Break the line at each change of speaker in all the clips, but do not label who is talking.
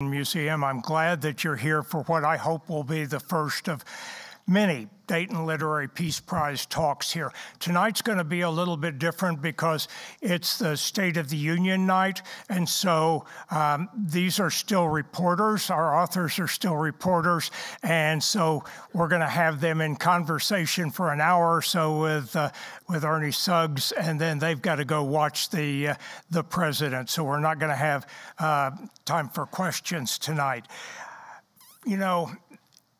Museum. I'm glad that you're here for what I hope will be the first of many Dayton Literary Peace Prize talks here. Tonight's going to be a little bit different because it's the State of the Union night, and so um, these are still reporters. Our authors are still reporters, and so we're going to have them in conversation for an hour or so with uh, with Ernie Suggs, and then they've got to go watch the uh, the president. So we're not going to have uh, time for questions tonight. You know,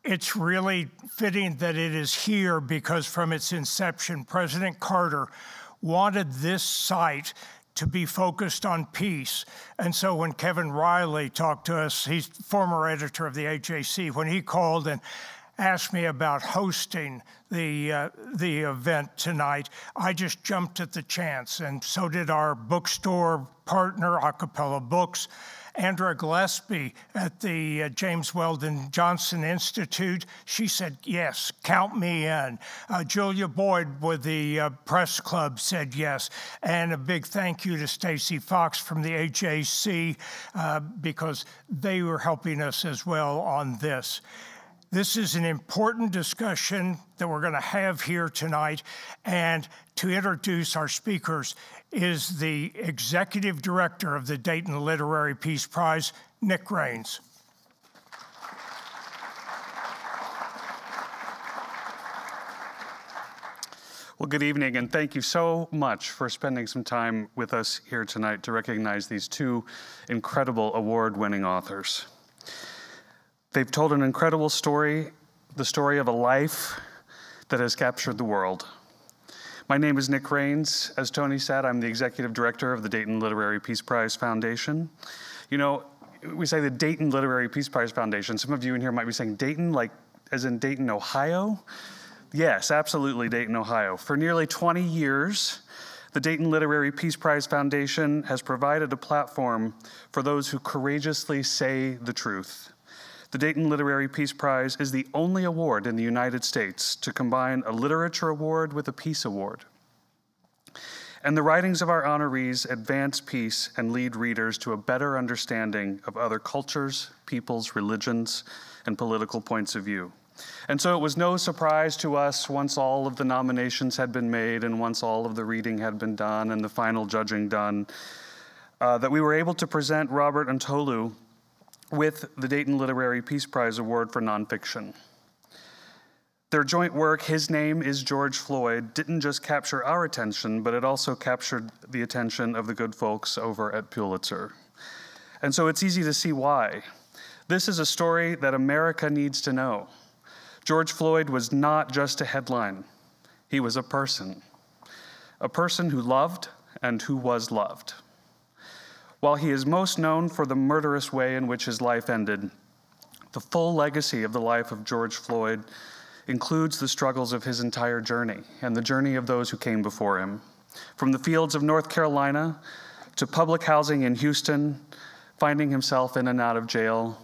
it's really fitting that it is here because from its inception, President Carter wanted this site to be focused on peace. And so when Kevin Riley talked to us, he's former editor of the AJC, when he called and asked me about hosting the uh, the event tonight, I just jumped at the chance, and so did our bookstore partner, A Cappella Books. Andrea Gillespie at the uh, James Weldon Johnson Institute. She said, Yes, count me in. Uh, Julia Boyd with the uh, press club said yes. And a big thank you to Stacy Fox from the AJC uh, because they were helping us as well on this. This is an important discussion that we're going to have here tonight. And to introduce our speakers is the executive director of the Dayton Literary Peace Prize, Nick Rains.
Well, good evening, and thank you so much for spending some time with us here tonight to recognize these two incredible award winning authors. They've told an incredible story, the story of a life that has captured the world. My name is Nick Rains. As Tony said, I'm the executive director of the Dayton Literary Peace Prize Foundation. You know, we say the Dayton Literary Peace Prize Foundation. Some of you in here might be saying Dayton, like as in Dayton, Ohio? Yes, absolutely, Dayton, Ohio. For nearly 20 years, the Dayton Literary Peace Prize Foundation has provided a platform for those who courageously say the truth. The Dayton Literary Peace Prize is the only award in the United States to combine a literature award with a peace award. And the writings of our honorees advance peace and lead readers to a better understanding of other cultures, peoples, religions, and political points of view. And so it was no surprise to us once all of the nominations had been made and once all of the reading had been done and the final judging done, uh, that we were able to present Robert Ntolu with the Dayton Literary Peace Prize Award for Nonfiction. Their joint work, His Name is George Floyd, didn't just capture our attention, but it also captured the attention of the good folks over at Pulitzer. And so it's easy to see why. This is a story that America needs to know. George Floyd was not just a headline, he was a person, a person who loved and who was loved. While he is most known for the murderous way in which his life ended, the full legacy of the life of George Floyd includes the struggles of his entire journey and the journey of those who came before him. From the fields of North Carolina to public housing in Houston, finding himself in and out of jail,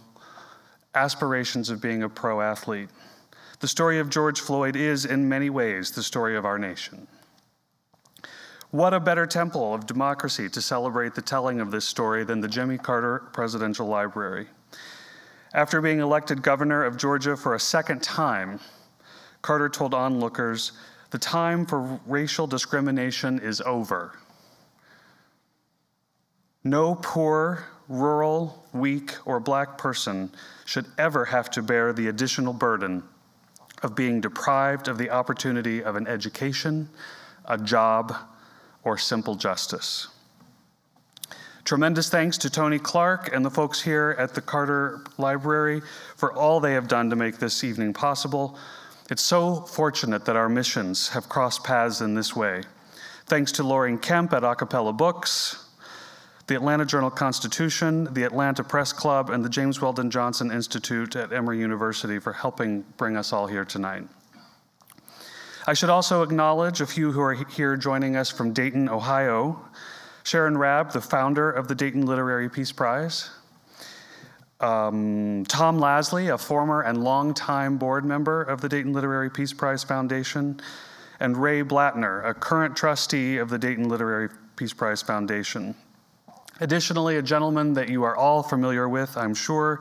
aspirations of being a pro athlete. The story of George Floyd is, in many ways, the story of our nation. What a better temple of democracy to celebrate the telling of this story than the Jimmy Carter Presidential Library. After being elected governor of Georgia for a second time, Carter told onlookers, The time for racial discrimination is over. No poor, rural, weak, or black person should ever have to bear the additional burden of being deprived of the opportunity of an education, a job, or simple justice. Tremendous thanks to Tony Clark and the folks here at the Carter Library for all they have done to make this evening possible. It's so fortunate that our missions have crossed paths in this way. Thanks to Loring Kemp at A Cappella Books, the Atlanta Journal Constitution, the Atlanta Press Club, and the James Weldon Johnson Institute at Emory University for helping bring us all here tonight. I should also acknowledge a few who are here joining us from Dayton, Ohio. Sharon Rab, the founder of the Dayton Literary Peace Prize. Um, Tom Lasley, a former and longtime board member of the Dayton Literary Peace Prize Foundation. And Ray Blattner, a current trustee of the Dayton Literary Peace Prize Foundation. Additionally, a gentleman that you are all familiar with, I'm sure,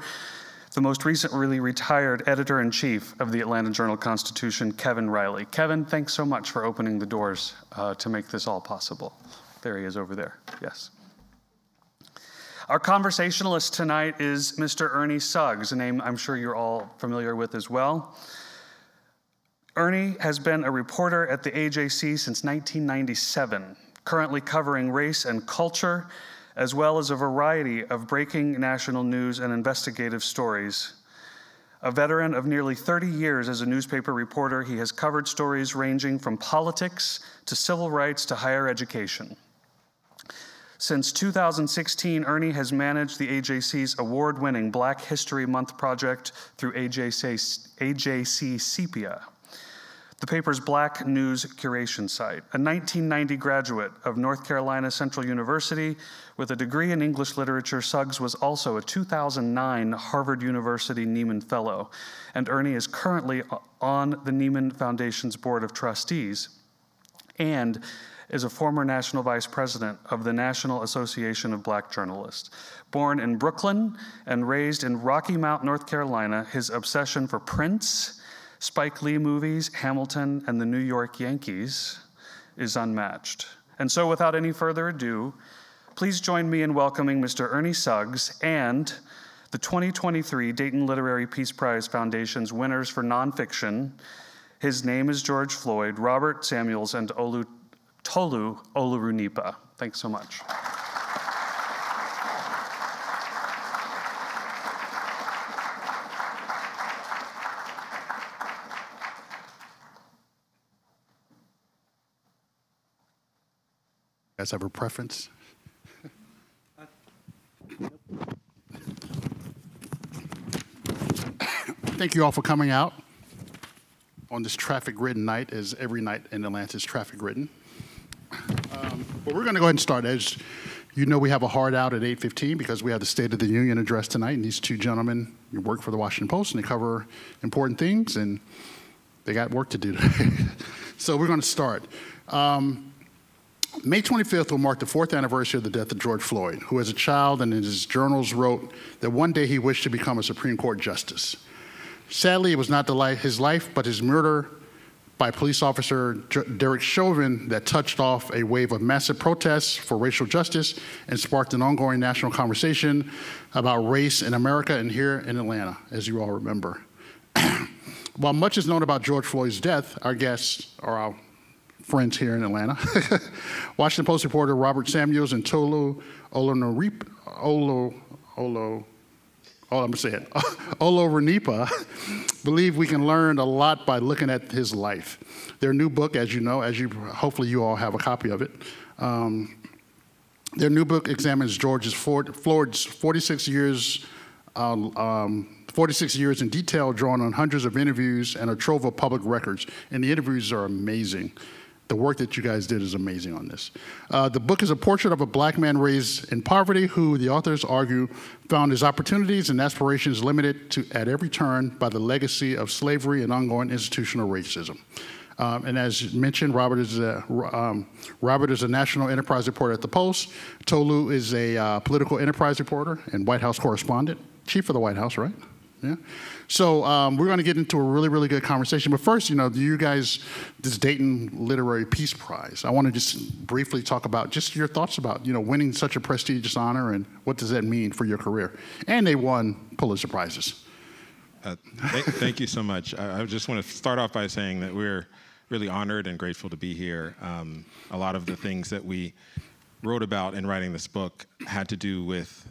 the most recently retired editor in chief of the Atlanta Journal Constitution, Kevin Riley. Kevin, thanks so much for opening the doors uh, to make this all possible. There he is over there. Yes. Our conversationalist tonight is Mr. Ernie Suggs, a name I'm sure you're all familiar with as well. Ernie has been a reporter at the AJC since 1997, currently covering race and culture, as well as a variety of breaking national news and investigative stories. A veteran of nearly 30 years as a newspaper reporter, he has covered stories ranging from politics to civil rights to higher education. Since 2016, Ernie has managed the AJC's award winning Black History Month project through AJC, AJC Sepia, the paper's Black News curation site. A 1990 graduate of North Carolina Central University with a degree in English literature, Suggs was also a 2009 Harvard University Nieman Fellow, and Ernie is currently on the Nieman Foundation's Board of Trustees and is a former national vice president of the National Association of Black Journalists. Born in Brooklyn and raised in Rocky Mount, North Carolina, his obsession for Prince, Spike Lee movies, Hamilton, and the New York Yankees is unmatched. And so, without any further ado, please join me in welcoming Mr. Ernie Suggs and the 2023 Dayton Literary Peace Prize Foundation's winners for nonfiction. His name is George Floyd, Robert Samuels, and Olu Tolu Olorunnipa. Thanks so much.
Guys have a preference? Thank you all for coming out on this traffic ridden night, as every night in Atlanta is traffic ridden. Um, but we're going to go ahead and start. As you know, we have a hard out at 8:15 because we have the State of the Union address tonight, and these two gentlemen work for the Washington Post and they cover important things, and they got work to do today. so we're going to start. Um, May 25th will mark the fourth anniversary of the death of George Floyd, who as a child and in his journals wrote that one day he wished to become a Supreme Court justice. Sadly, it was not his life, but his murder by police officer Derek Chauvin that touched off a wave of massive protests for racial justice and sparked an ongoing national conversation about race in America and here in Atlanta, as you all remember. While much is known about George Floyd's death, our guests are our friends here in Atlanta. Washington Post reporter Robert Samuels and Tolu Olorunnipa, Olo, Olo, oh, I'm gonna say it, Olorunnipa, believe we can learn a lot by looking at his life. Their new book, as you know, as you hopefully you all have a copy of it. Um, their new book examines George's Floyd's 46 years, uh, um, 46 years in detail, drawn on hundreds of interviews and a trove of public records. And the interviews are amazing. The work that you guys did is amazing on this. Uh, the book is a portrait of a black man raised in poverty who, the authors argue, found his opportunities and aspirations limited to, at every turn by the legacy of slavery and ongoing institutional racism. Um, and as mentioned, Robert is, a, um, Robert is a national enterprise reporter at the Post. Tolu is a uh, political enterprise reporter and White House correspondent, chief of the White House, right? Yeah. So um, we're going to get into a really, really good conversation. But first, you know, do you guys, this Dayton Literary Peace Prize. I want to just briefly talk about just your thoughts about, you know, winning such a prestigious honor and what does that mean for your career. And they won Pulitzer prizes.
Uh, th- thank you so much. I, I, just want to start off by saying that we're really honored and grateful to be here. Um, a lot of the things that we wrote about in writing this book had to do with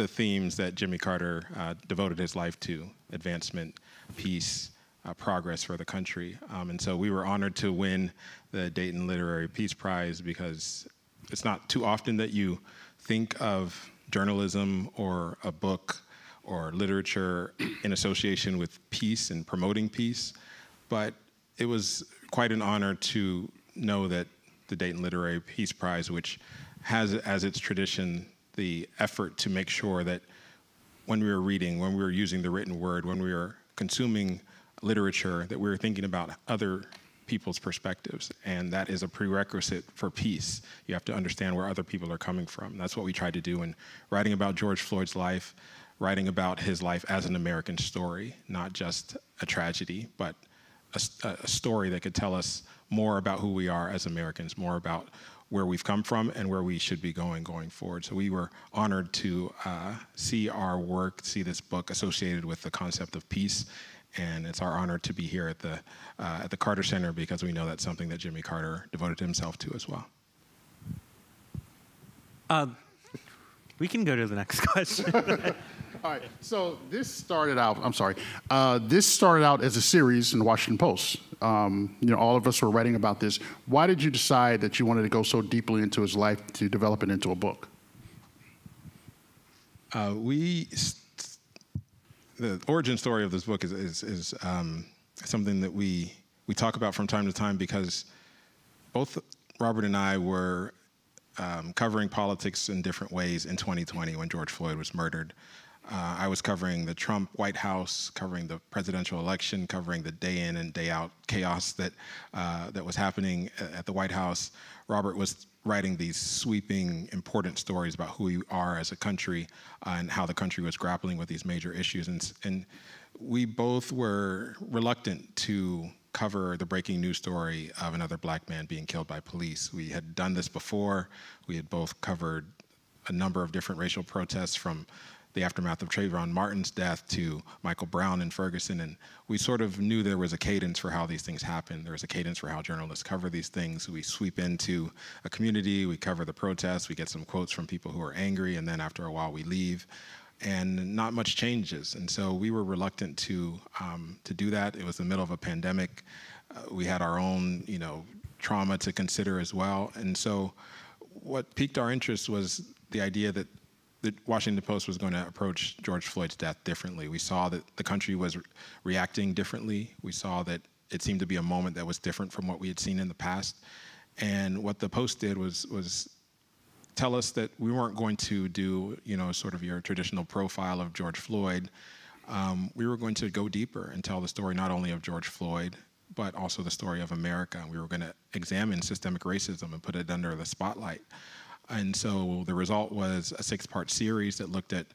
the themes that Jimmy Carter uh, devoted his life to advancement, peace, uh, progress for the country. Um, and so we were honored to win the Dayton Literary Peace Prize because it's not too often that you think of journalism or a book or literature in association with peace and promoting peace. But it was quite an honor to know that the Dayton Literary Peace Prize, which has as its tradition the effort to make sure that when we were reading, when we were using the written word, when we were consuming literature, that we were thinking about other people's perspectives, and that is a prerequisite for peace. You have to understand where other people are coming from. That's what we tried to do in writing about George Floyd's life, writing about his life as an American story, not just a tragedy, but a, a story that could tell us more about who we are as Americans, more about where we've come from and where we should be going going forward. So we were honored to uh, see our work, see this book associated with the concept of peace, and it's our honor to be here at the uh, at the Carter Center because we know that's something that Jimmy Carter devoted himself to as well.
Um, we can go to the next question.
All right. So this started out. I'm sorry. Uh, this started out as a series in the Washington Post. Um, you know, all of us were writing about this. Why did you decide that you wanted to go so deeply into his life to develop it into a book?
Uh, we the origin story of this book is is, is um, something that we we talk about from time to time because both Robert and I were um, covering politics in different ways in 2020 when George Floyd was murdered. Uh, I was covering the Trump White House, covering the presidential election, covering the day in and day out chaos that uh, that was happening at the White House. Robert was writing these sweeping, important stories about who we are as a country uh, and how the country was grappling with these major issues. And, and we both were reluctant to cover the breaking news story of another black man being killed by police. We had done this before. We had both covered a number of different racial protests from the aftermath of Trayvon Martin's death to Michael Brown and Ferguson. And we sort of knew there was a cadence for how these things happen. There was a cadence for how journalists cover these things. We sweep into a community, we cover the protests, we get some quotes from people who are angry, and then after a while we leave. And not much changes. And so we were reluctant to, um, to do that. It was the middle of a pandemic. Uh, we had our own, you know, trauma to consider as well. And so what piqued our interest was the idea that the Washington Post was going to approach George Floyd's death differently. We saw that the country was re- reacting differently. We saw that it seemed to be a moment that was different from what we had seen in the past. And what the Post did was was tell us that we weren't going to do, you know, sort of your traditional profile of George Floyd. Um, we were going to go deeper and tell the story not only of George Floyd, but also the story of America. We were going to examine systemic racism and put it under the spotlight. And so the result was a six part series that looked at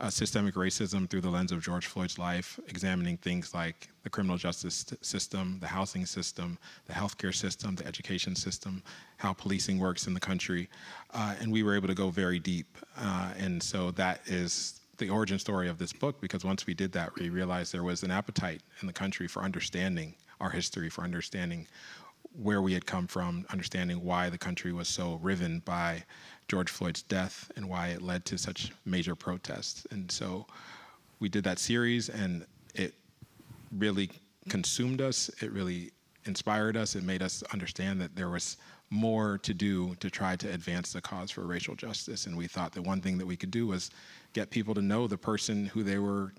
uh, systemic racism through the lens of George Floyd's life, examining things like the criminal justice system, the housing system, the healthcare system, the education system, how policing works in the country. Uh, and we were able to go very deep. Uh, and so that is the origin story of this book because once we did that, we realized there was an appetite in the country for understanding our history, for understanding where we had come from, understanding why the country was so riven by George Floyd's death and why it led to such major protests. And so we did that series, and it really consumed us. It really inspired us. It made us understand that there was more to do to try to advance the cause for racial justice. And we thought that one thing that we could do was get people to know the person who they were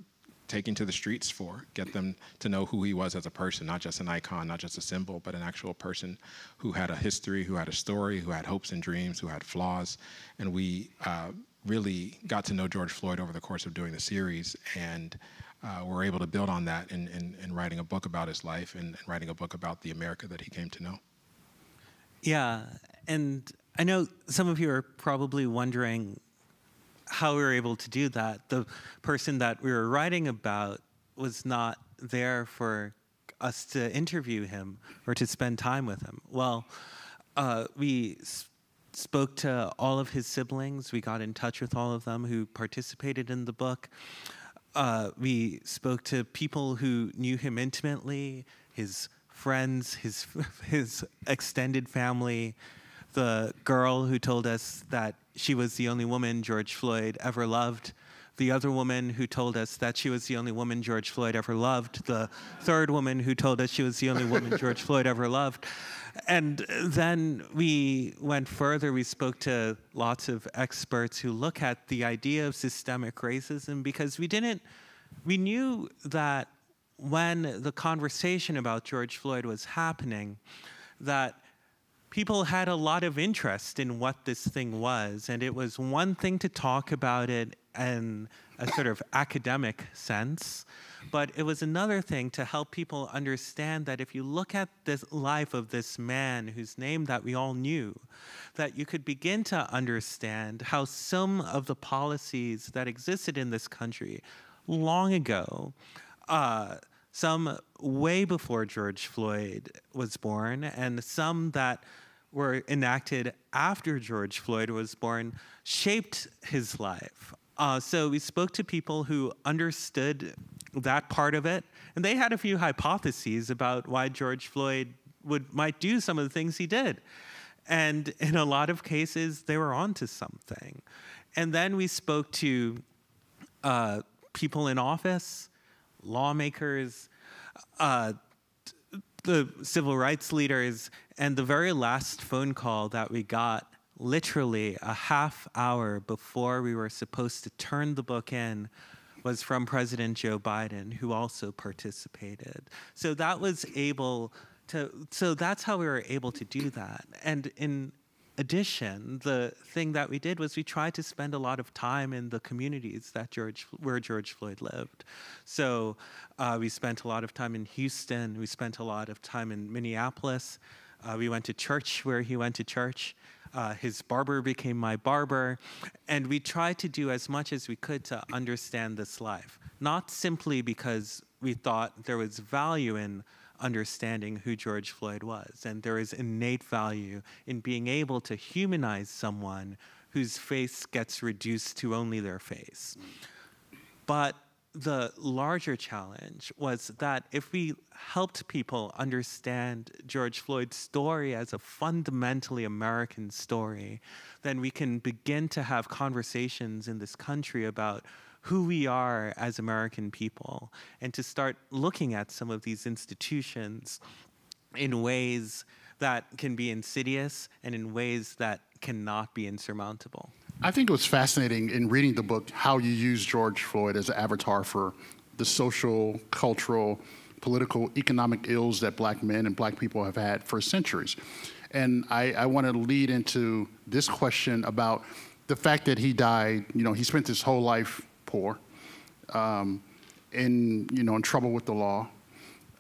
taking to the streets for, get them to know who he was as a person, not just an icon, not just a symbol, but an actual person who had a history, who had a story, who had hopes and dreams, who had flaws. And we uh, really got to know George Floyd over the course of doing the series, and uh, we're able to build on that in, in, in writing a book about his life and, and writing a book about the America that he came to know.
yeah, and I know some of you are probably wondering how we were able to do that. The person that we were writing about was not there for us to interview him or to spend time with him. Well, uh, we spoke to all of his siblings. We got in touch with all of them who participated in the book. Uh, we spoke to people who knew him intimately, his friends, his his extended family, the girl who told us that she was the only woman George Floyd ever loved, the other woman who told us that she was the only woman George Floyd ever loved, the third woman who told us she was the only woman George Floyd ever loved. And then we went further. We spoke to lots of experts who look at the idea of systemic racism because we didn't, we knew that when the conversation about George Floyd was happening, that people had a lot of interest in what this thing was. And it was one thing to talk about it in a sort of academic sense, but it was another thing to help people understand that if you look at this life of this man whose name that we all knew, that you could begin to understand how some of the policies that existed in this country long ago, uh, some way before George Floyd was born, and some that were enacted after George Floyd was born, shaped his life. Uh, so we spoke to people who understood that part of it, and they had a few hypotheses about why George Floyd would might do some of the things he did. And in a lot of cases, they were onto something. And then we spoke to uh, people in office, lawmakers, uh, the civil rights leaders, and the very last phone call that we got, literally a half hour before we were supposed to turn the book in, was from President Joe Biden, who also participated. So that was able to, so that's how we were able to do that. And in addition, the thing that we did was we tried to spend a lot of time in the communities that George, where George Floyd lived. So uh, we spent a lot of time in Houston. We spent a lot of time in Minneapolis. Uh, we went to church where he went to church. Uh, his barber became my barber. And we tried to do as much as we could to understand this life, not simply because we thought there was value in understanding who George Floyd was. And there is innate value in being able to humanize someone whose face gets reduced to only their face. But the larger challenge was that if we helped people understand George Floyd's story as a fundamentally American story, then we can begin to have conversations in this country about who we are as American people and to start looking at some of these institutions in ways that can be insidious and in ways that cannot be insurmountable.
I think it was fascinating in reading the book how you use George Floyd as an avatar for the social, cultural, political, economic ills that black men and black people have had for centuries. And I, I want to lead into this question about the fact that he died, you know, he spent his whole life poor, um, in you know in trouble with the law,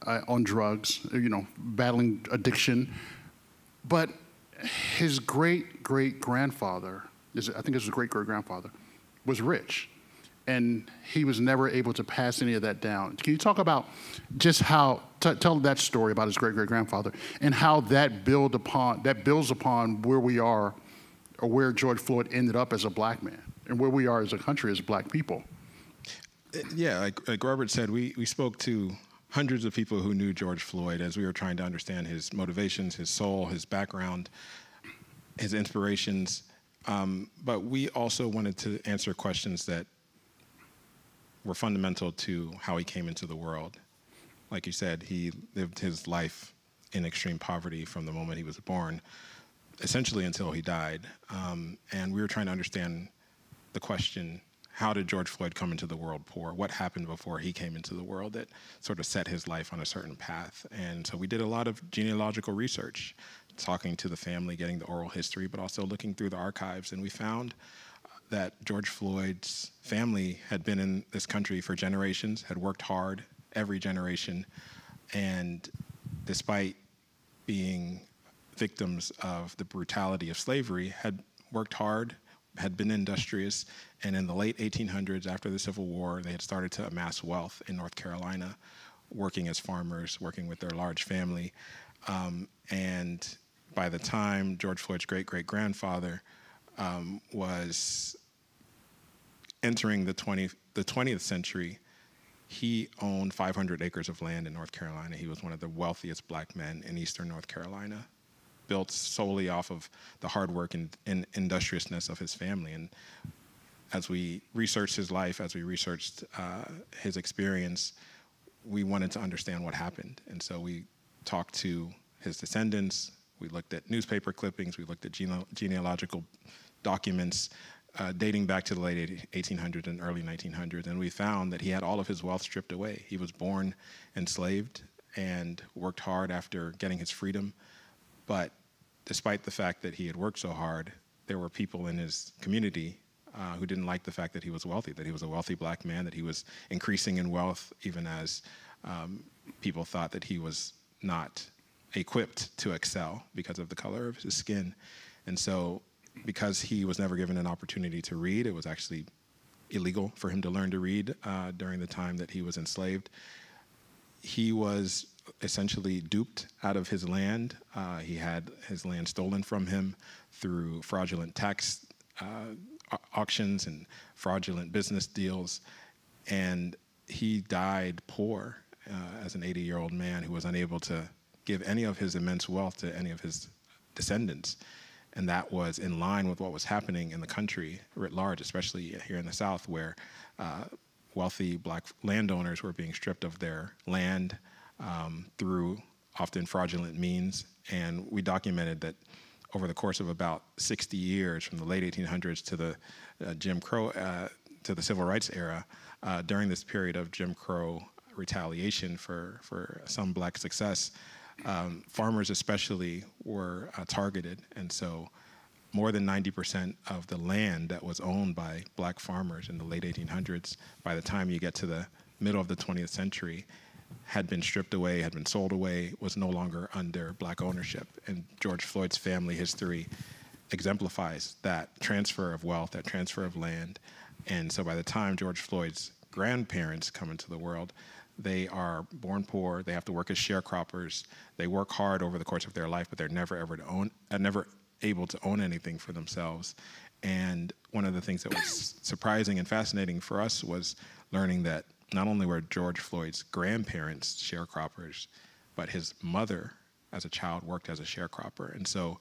uh, on drugs, you know, battling addiction. But his great great grandfather, I think it was his great great grandfather, was rich, and he was never able to pass any of that down. Can you talk about just how tell that story about his great great grandfather and how that build upon that builds upon where we are, or where George Floyd ended up as a black man? And where we are as a country as black people.
Yeah, like, like Robert said, we, we spoke to hundreds of people who knew George Floyd as we were trying to understand his motivations, his soul, his background, his inspirations. Um, but we also wanted to answer questions that were fundamental to how he came into the world. Like you said, he lived his life in extreme poverty from the moment he was born, essentially until he died. Um, and we were trying to understand the question how did George Floyd come into the world poor? What happened before he came into the world that sort of set his life on a certain path? And so we did a lot of genealogical research, talking to the family, getting the oral history, but also looking through the archives. And we found that George Floyd's family had been in this country for generations, had worked hard every generation, and despite being victims of the brutality of slavery, had worked hard had been industrious, and in the late 1800s, after the Civil War, they had started to amass wealth in North Carolina, working as farmers, working with their large family. Um, and by the time George Floyd's great great grandfather um, was entering the 20, the 20th century, he owned 500 acres of land in North Carolina. He was one of the wealthiest black men in eastern North Carolina built solely off of the hard work and, and industriousness of his family. And as we researched his life, as we researched uh, his experience, we wanted to understand what happened. And so we talked to his descendants, we looked at newspaper clippings, we looked at gene- genealogical documents uh, dating back to the late 1800s and early 1900s, and we found that he had all of his wealth stripped away. He was born enslaved and worked hard after getting his freedom, but despite the fact that he had worked so hard, there were people in his community uh, who didn't like the fact that he was wealthy, that he was a wealthy black man, that he was increasing in wealth, even as um, people thought that he was not equipped to excel because of the color of his skin. And so, because he was never given an opportunity to read, it was actually illegal for him to learn to read uh, during the time that he was enslaved. He was essentially duped out of his land. Uh, he had his land stolen from him through fraudulent tax uh, auctions and fraudulent business deals. And he died poor uh, as an 80 year old man who was unable to give any of his immense wealth to any of his descendants. And that was in line with what was happening in the country writ large, especially here in the South, where uh, wealthy black landowners were being stripped of their land um, through often fraudulent means. And we documented that over the course of about 60 years, from the late 1800s to the uh, Jim Crow, uh, to the Civil Rights era, uh, during this period of Jim Crow retaliation for, for some black success, um, farmers especially were uh, targeted. And so more than 90% of the land that was owned by black farmers in the late 1800s, by the time you get to the middle of the 20th century, had been stripped away, had been sold away, was no longer under black ownership. And George Floyd's family history exemplifies that transfer of wealth, that transfer of land. And so by the time George Floyd's grandparents come into the world, they are born poor. They have to work as sharecroppers. They work hard over the course of their life, but they're never ever to own, uh, never able to own anything for themselves. And one of the things that was surprising and fascinating for us was learning that not only were George Floyd's grandparents sharecroppers, but his mother, as a child, worked as a sharecropper. And so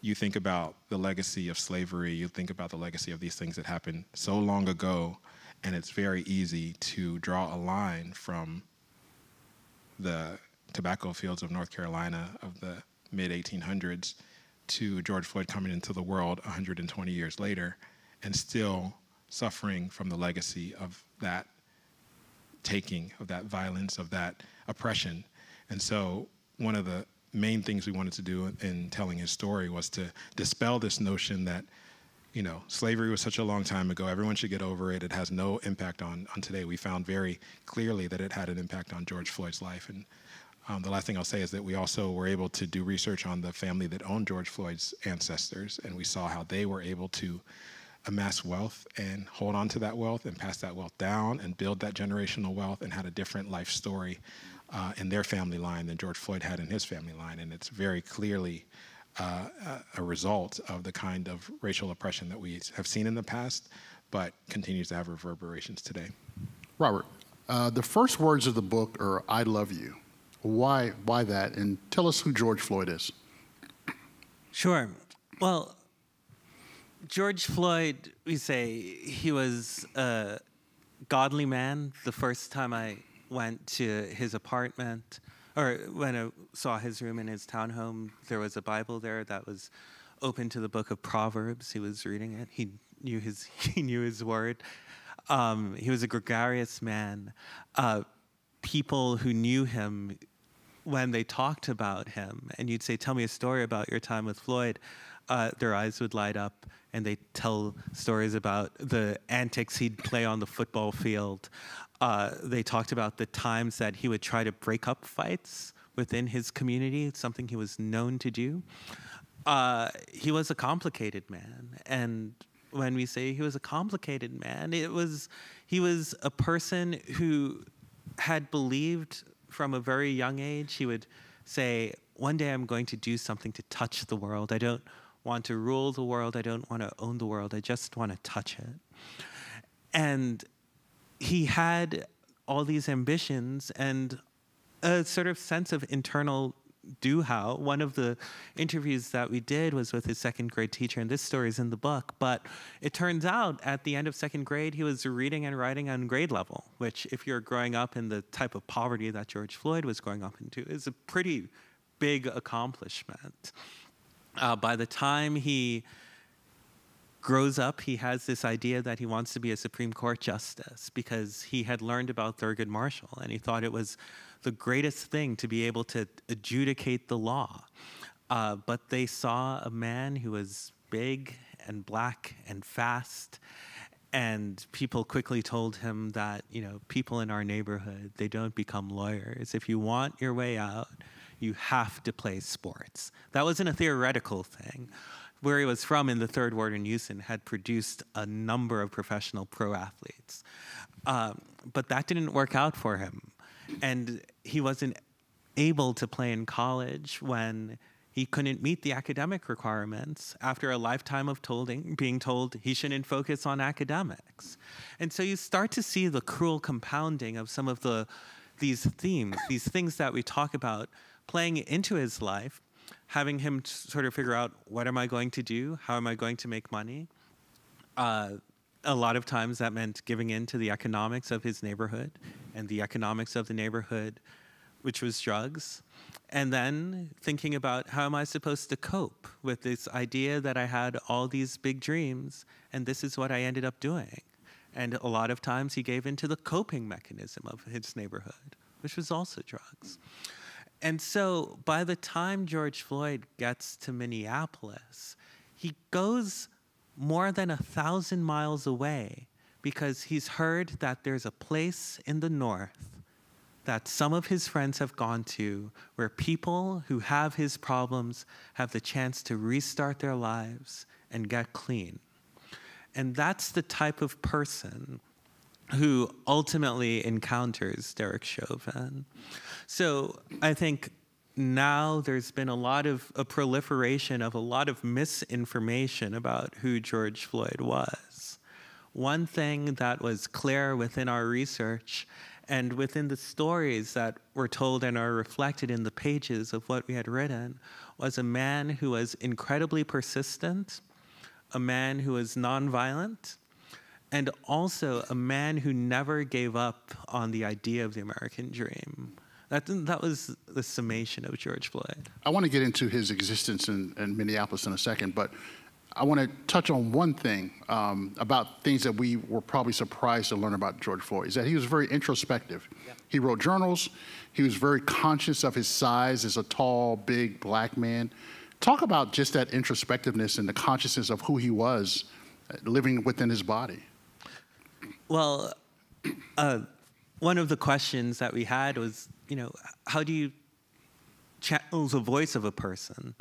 you think about the legacy of slavery, you think about the legacy of these things that happened so long ago and it's very easy to draw a line from the tobacco fields of North Carolina of the mid 1800s to George Floyd coming into the world 120 years later and still suffering from the legacy of that taking, of that violence, of that oppression. And so, one of the main things we wanted to do in telling his story was to dispel this notion that you know, slavery was such a long time ago. Everyone should get over it. It has no impact on, on today. We found very clearly that it had an impact on George Floyd's life. And um, the last thing I'll say is that we also were able to do research on the family that owned George Floyd's ancestors, and we saw how they were able to amass wealth and hold on to that wealth and pass that wealth down and build that generational wealth and had a different life story uh, in their family line than George Floyd had in his family line. And it's very clearly uh, a result of the kind of racial oppression that we have seen in the past, but continues to have reverberations today.
Robert, uh, the first words of the book are "I love you." Why? Why that? And tell us who George Floyd is.
Sure. Well, George Floyd, we say he was a godly man. The first time I went to his apartment, or when I saw his room in his townhome, there was a Bible there that was open to the book of Proverbs. He was reading it. He knew his he knew his word. Um, he was a gregarious man. Uh, people who knew him, when they talked about him, and you'd say, "Tell me a story about your time with Floyd," uh, their eyes would light up, and they tell stories about the antics he'd play on the football field, uh, they talked about the times that he would try to break up fights within his community, something he was known to do. Uh, he was a complicated man, and when we say he was a complicated man, it was he was a person who had believed from a very young age. He would say, "One day I'm going to do something to touch the world. I don't want to rule the world. I don't want to own the world. I just want to touch it." And he had all these ambitions and a sort of sense of internal do how. One of the interviews that we did was with his second grade teacher, and this story is in the book. But it turns out at the end of second grade, he was reading and writing on grade level, which, if you're growing up in the type of poverty that George Floyd was growing up into, is a pretty big accomplishment. Uh, by the time he grows up, he has this idea that he wants to be a Supreme Court justice because he had learned about Thurgood Marshall and he thought it was the greatest thing to be able to adjudicate the law. Uh, but they saw a man who was big and black and fast. And people quickly told him that, you know, people in our neighborhood, they don't become lawyers. If you want your way out, you have to play sports. That wasn't a theoretical thing. Where he was from in the Third Ward in Houston had produced a number of professional pro athletes. Um, but that didn't work out for him. And he wasn't able to play in college when he couldn't meet the academic requirements after a lifetime of tolding, being told he shouldn't focus on academics. And so you start to see the cruel compounding of some of the these themes, these things that we talk about playing into his life, having him sort of figure out what am I going to do? How am I going to make money? Uh, a lot of times that meant giving in to the economics of his neighborhood and the economics of the neighborhood, which was drugs and then thinking about how am I supposed to cope with this idea that I had all these big dreams and this is what I ended up doing. And a lot of times he gave into the coping mechanism of his neighborhood, which was also drugs. And so by the time George Floyd gets to Minneapolis, he goes more than a thousand miles away because he's heard that there's a place in the north that some of his friends have gone to where people who have his problems have the chance to restart their lives and get clean. And that's the type of person who ultimately encounters Derek Chauvin. So I think now there's been a lot of a proliferation of a lot of misinformation about who George Floyd was. One thing that was clear within our research and within the stories that were told and are reflected in the pages of what we had written was a man who was incredibly persistent, a man who was nonviolent, and also a man who never gave up on the idea of the American dream. That, that was the summation of George Floyd.
I want to get into his existence in, in Minneapolis in a second, but I want to touch on one thing um, about things that we were probably surprised to learn about George Floyd is that he was very introspective. He wrote journals. He was very conscious of his size as a tall, big black man. Talk about just that introspectiveness and the consciousness of who he was uh, living within his body.
Well, uh, one of the questions that we had was, you know, how do you channel the voice of a person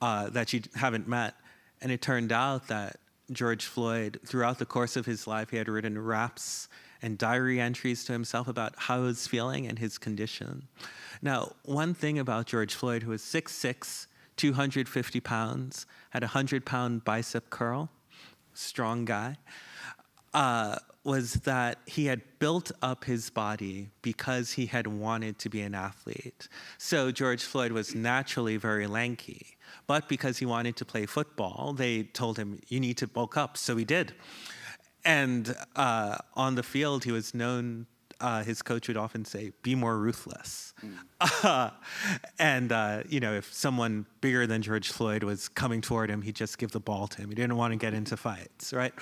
uh, that you haven't met? And it turned out that George Floyd, throughout the course of his life, he had written raps and diary entries to himself about how he was feeling and his condition. Now, one thing about George Floyd, who was 6'6, 250 pounds, had a 100 pound bicep curl, strong guy, uh, was that he had built up his body because he had wanted to be an athlete. So George Floyd was naturally very lanky. But because he wanted to play football, they told him, you need to bulk up. So he did. And uh, on the field, he was known, uh, his coach would often say, be more ruthless. Mm. and, uh, you know, if someone bigger than George Floyd was coming toward him, he'd just give the ball to him. He didn't want to get into fights, right?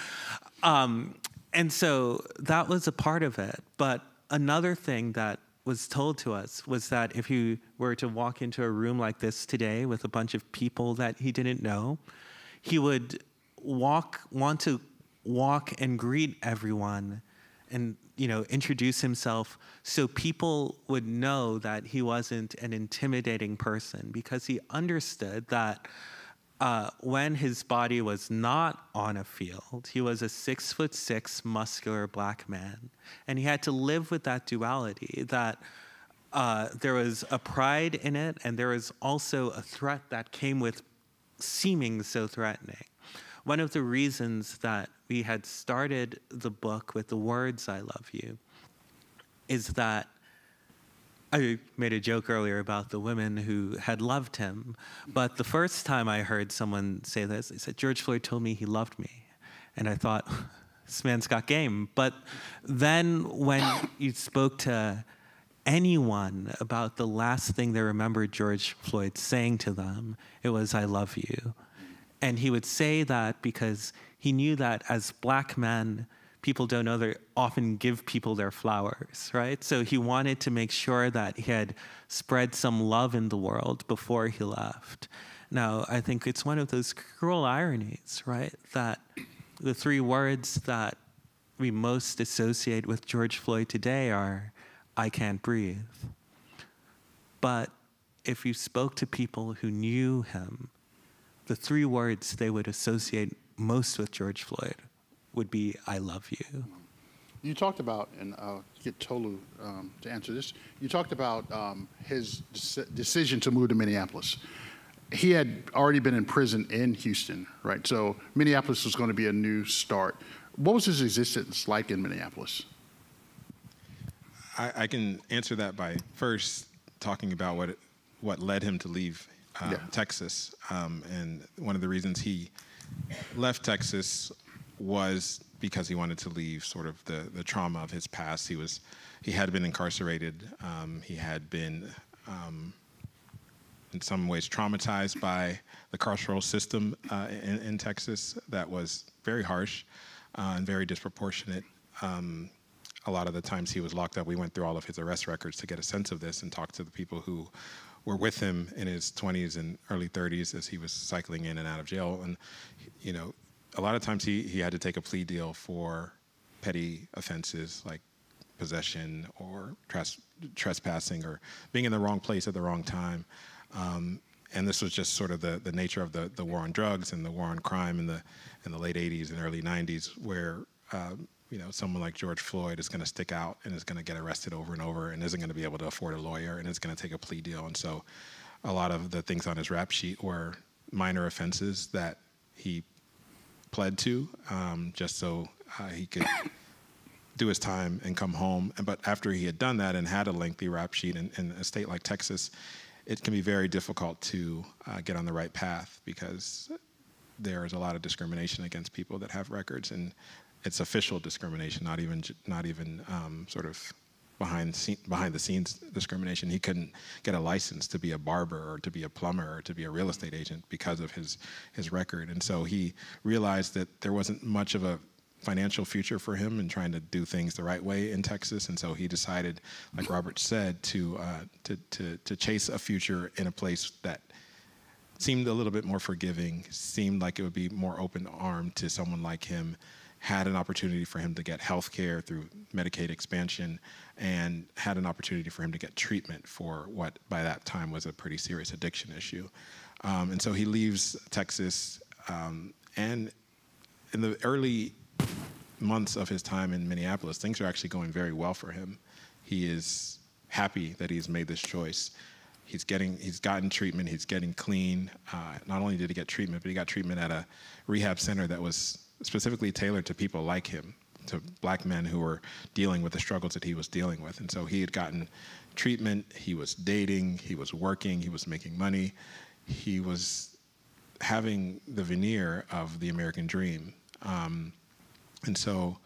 Um, and so that was a part of it. But another thing that was told to us was that if he were to walk into a room like this today with a bunch of people that he didn't know, he would walk want to walk and greet everyone and you know introduce himself so people would know that he wasn't an intimidating person because he understood that uh, when his body was not on a field, he was a six foot six muscular black man. And he had to live with that duality that uh, there was a pride in it, and there was also a threat that came with seeming so threatening. One of the reasons that we had started the book with the words, I love you, is that I made a joke earlier about the women who had loved him, but the first time I heard someone say this, they said, George Floyd told me he loved me. And I thought, this man's got game. But then when you spoke to anyone about the last thing they remembered George Floyd saying to them, it was, I love you. And he would say that because he knew that as black men, people don't know they often give people their flowers, right? So he wanted to make sure that he had spread some love in the world before he left. Now, I think it's one of those cruel ironies, right? That the three words that we most associate with George Floyd today are, I can't breathe. But if you spoke to people who knew him, the three words they would associate most with George Floyd would be, I love you.
You talked about, and I'll get Tolu um, to answer this. You talked about um, his dec- decision to move to Minneapolis. He had already been in prison in Houston, right? So Minneapolis was going to be a new start. What was his existence like in Minneapolis?
I, I can answer that by first talking about what it, what led him to leave uh,
Yeah.
Texas, um, and one of the reasons he left Texas was because he wanted to leave sort of the, the trauma of his past. He was he had been incarcerated. Um, he had been um, in some ways traumatized by the carceral system uh, in, in Texas that was very harsh uh, and very disproportionate. Um, a lot of the times he was locked up, we went through all of his arrest records to get a sense of this and talked to the people who were with him in his 20s and early 30s as he was cycling in and out of jail. And, you know, a lot of times he, he had to take a plea deal for petty offenses like possession or tres- trespassing or being in the wrong place at the wrong time. Um, and this was just sort of the, the nature of the, the war on drugs and the war on crime in the in the late 80s and early 90s, where um, you know someone like George Floyd is going to stick out and is going to get arrested over and over and isn't going to be able to afford a lawyer and is going to take a plea deal. And so, a lot of the things on his rap sheet were minor offenses that he pled to um, just so uh, he could do his time and come home. And- But after he had done that and had a lengthy rap sheet in, in a state like Texas, it can be very difficult to uh, get on the right path because there is a lot of discrimination against people that have records, and it's official discrimination, not even not even um, sort of behind scene, behind the scenes discrimination. He couldn't get a license to be a barber or to be a plumber or to be a real estate agent because of his his record, and so he realized that there wasn't much of a financial future for him in trying to do things the right way in Texas, and so he decided, like Robert said, to uh, to, to to chase a future in a place that seemed a little bit more forgiving, seemed like it would be more open armed to someone like him, had an opportunity for him to get health care through Medicaid expansion, and had an opportunity for him to get treatment for what by that time was a pretty serious addiction issue. Um, and so he leaves Texas, um, and in the early months of his time in Minneapolis, things are actually going very well for him. He is happy that he's made this choice. He's getting, he's gotten treatment. He's getting clean. Uh, not only did he get treatment, but he got treatment at a rehab center that was specifically tailored to people like him, to black men who were dealing with the struggles that he was dealing with. And so he had gotten treatment. He was dating. He was working. He was making money. He was having the veneer of the American dream. Um, and so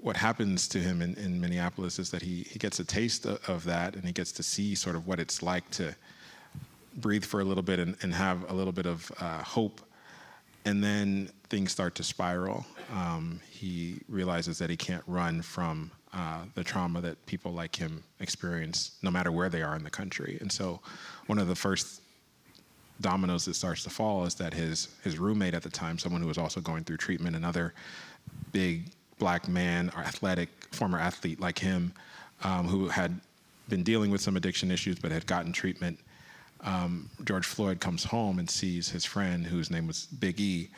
what happens to him in, in Minneapolis is that he, he gets a taste of, of that and he gets to see sort of what it's like to breathe for a little bit and, and have a little bit of uh, hope. And then things start to spiral. Um, he realizes that he can't run from uh, the trauma that people like him experience, no matter where they are in the country. And so, one of the first dominoes that starts to fall is that his his roommate at the time, someone who was also going through treatment, another big black man, or athletic former athlete like him, um, who had been dealing with some addiction issues but had gotten treatment. Um, George Floyd comes home and sees his friend, whose name was Big E,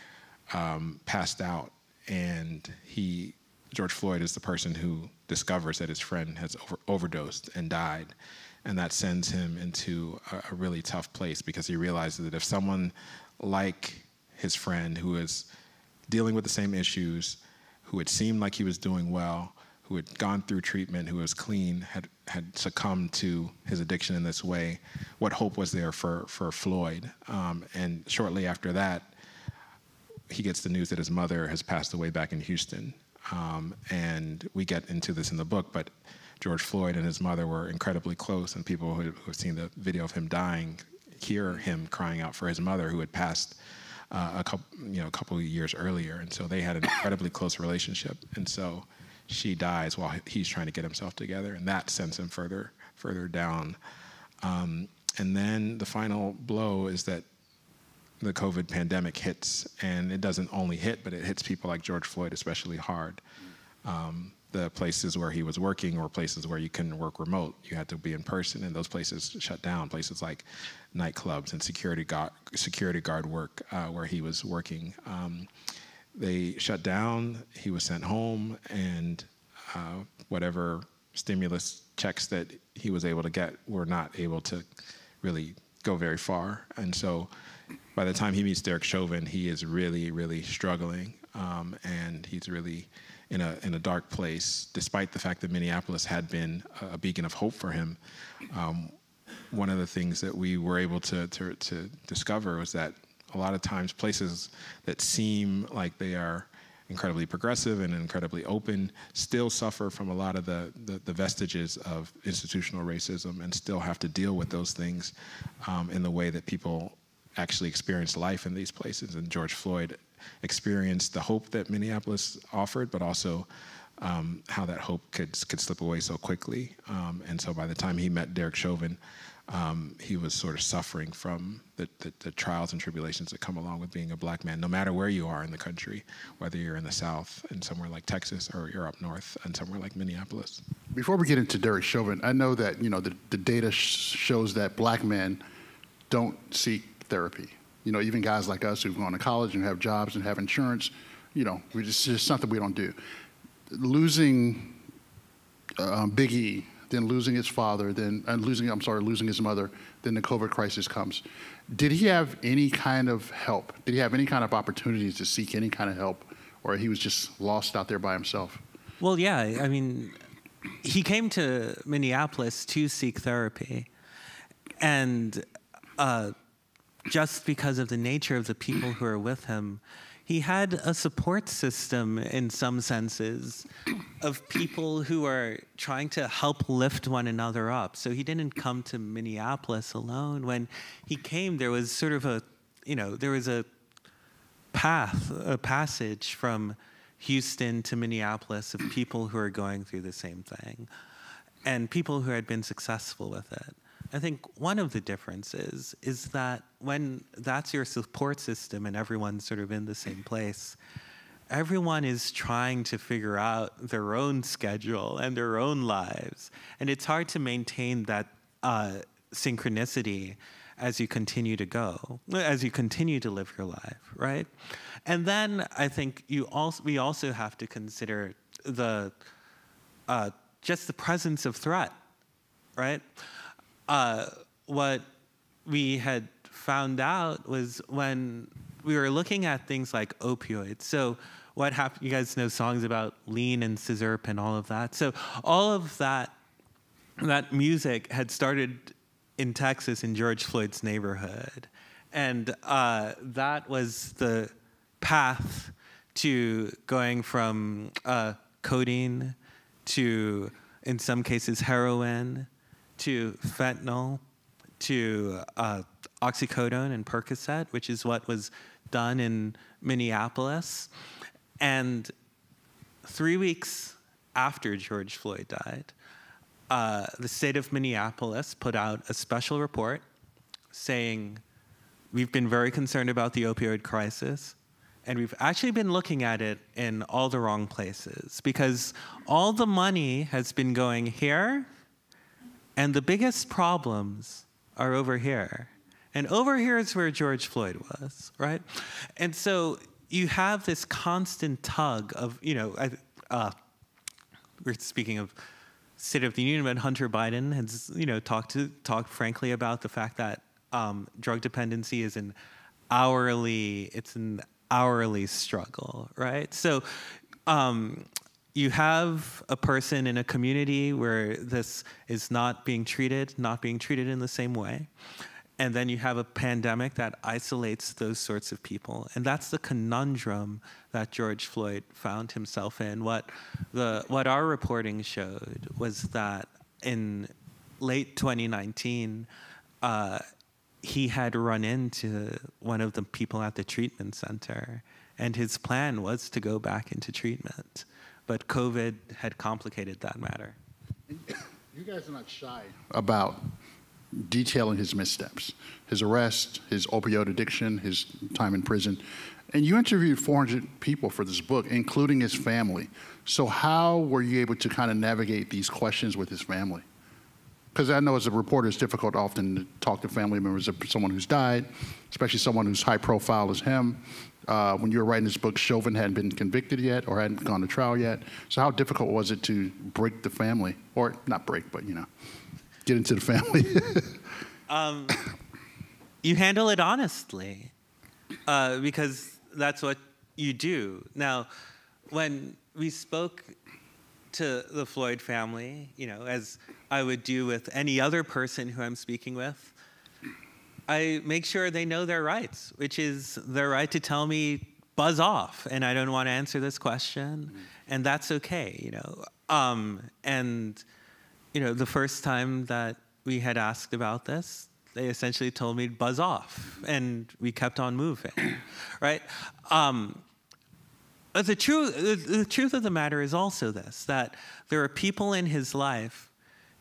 um, passed out, and he George Floyd is the person who discovers that his friend has over, overdosed and died. And that sends him into a, a really tough place because he realizes that if someone like his friend, who is dealing with the same issues, who had seemed like he was doing well, who had gone through treatment, who was clean, had, had succumbed to his addiction in this way, what hope was there for, for Floyd? Um, and shortly after that, he gets the news that his mother has passed away back in Houston. Um, and we get into this in the book, but George Floyd and his mother were incredibly close, and people who, have seen the video of him dying hear him crying out for his mother, who had passed uh, a couple, you know, a couple of years earlier, and so they had an incredibly close relationship. And so she dies while he's trying to get himself together, and that sends him further, further down. Um, and then the final blow is that the COVID pandemic hits, and it doesn't only hit, but it hits people like George Floyd especially hard. Um, the places where he was working or places where you couldn't work remote, you had to be in person, and those places shut down. Places like nightclubs and security guard, security guard work uh, where he was working, um, they shut down. He was sent home, and uh, whatever stimulus checks that he was able to get were not able to really go very far. And so by the time he meets Derek Chauvin, he is really, really struggling. Um, and he's really in a, in a dark place, despite the fact that Minneapolis had been a beacon of hope for him. Um, one of the things that we were able to, to, to discover was that a lot of times places that seem like they are incredibly progressive and incredibly open still suffer from a lot of the, the, the vestiges of institutional racism and still have to deal with those things um, in the way that people actually experienced life in these places. And George Floyd experienced the hope that Minneapolis offered, but also um, how that hope could, could slip away so quickly. Um, and so by the time he met Derek Chauvin, um, he was sort of suffering from the, the, the, trials and tribulations that come along with being a black man, no matter where you are in the country, whether you're in the South and somewhere like Texas or you're up north and somewhere like Minneapolis.
Before we get into Derek Chauvin, I know that you know the, the data sh shows that black men don't seek therapy. You know, even guys like us who've gone to college and have jobs and have insurance, you know, we just, it's just something we don't do. Losing uh, Big E then losing his father, then and losing I'm sorry, losing his mother, then the COVID crisis comes. Did he have any kind of help? Did he have any kind of opportunities to seek any kind of help, or he was just lost out there by himself?
Well, yeah, I mean, he came to Minneapolis to seek therapy, and uh, just because of the nature of the people who are with him, he had a support system in some senses of people who are trying to help lift one another up. So he didn't come to Minneapolis alone. When he came, there was sort of a, you know, there was a path, a passage from Houston to Minneapolis of people who are going through the same thing and people who had been successful with it. I think one of the differences is that when that's your support system and everyone's sort of in the same place, everyone is trying to figure out their own schedule and their own lives. And it's hard to maintain that uh, synchronicity as you continue to go, as you continue to live your life, right? And then I think you also we also have to consider the uh, just the presence of threat, right? Uh, what we had found out was when we were looking at things like opioids. So what happened? You guys know songs about lean and sizzurp and all of that. So all of that that music had started in Texas in George Floyd's neighborhood, and uh, that was the path to going from uh, codeine to, in some cases, heroin to fentanyl, to uh, oxycodone and Percocet, which is what was done in Minneapolis. And three weeks after George Floyd died, uh, the state of Minneapolis put out a special report saying, We've been very concerned about the opioid crisis, and we've actually been looking at it in all the wrong places because all the money has been going here and the biggest problems are over here. And over here is where George Floyd was, right? And so you have this constant tug of, you know, uh, we're speaking of State of the Union, but Hunter Biden has, you know, talked to talked frankly about the fact that um, drug dependency is an hourly, it's an hourly struggle, right? So um, you have a person in a community where this is not being treated, not being treated in the same way. And then you have a pandemic that isolates those sorts of people. And that's the conundrum that George Floyd found himself in. What, the, what our reporting showed was that in late 2019, uh, he had run into one of the people at the treatment center, and his plan was to go back into treatment but COVID had complicated that matter.
You guys are not shy about detailing his missteps, his arrest, his opioid addiction, his time in prison. And you interviewed 400 people for this book, including his family. So, how were you able to kind of navigate these questions with his family? Because I know as a reporter, it's difficult often to talk to family members of someone who's died, especially someone who's high profile as him. Uh, when you were writing this book, Chauvin hadn't been convicted yet or hadn't gone to trial yet. So, how difficult was it to break the family? Or not break, but, you know, get into the family?
um, you handle it honestly uh, because that's what you do. Now, when we spoke to the Floyd family, you know, as I would do with any other person who I'm speaking with, I make sure they know their rights, which is their right to tell me buzz off and I don't want to answer this question, mm-hmm. and that's okay, you know. Um, and you know, the first time that we had asked about this, they essentially told me buzz off, and we kept on moving, right? Um, the truth, the truth of the matter is also this: that there are people in his life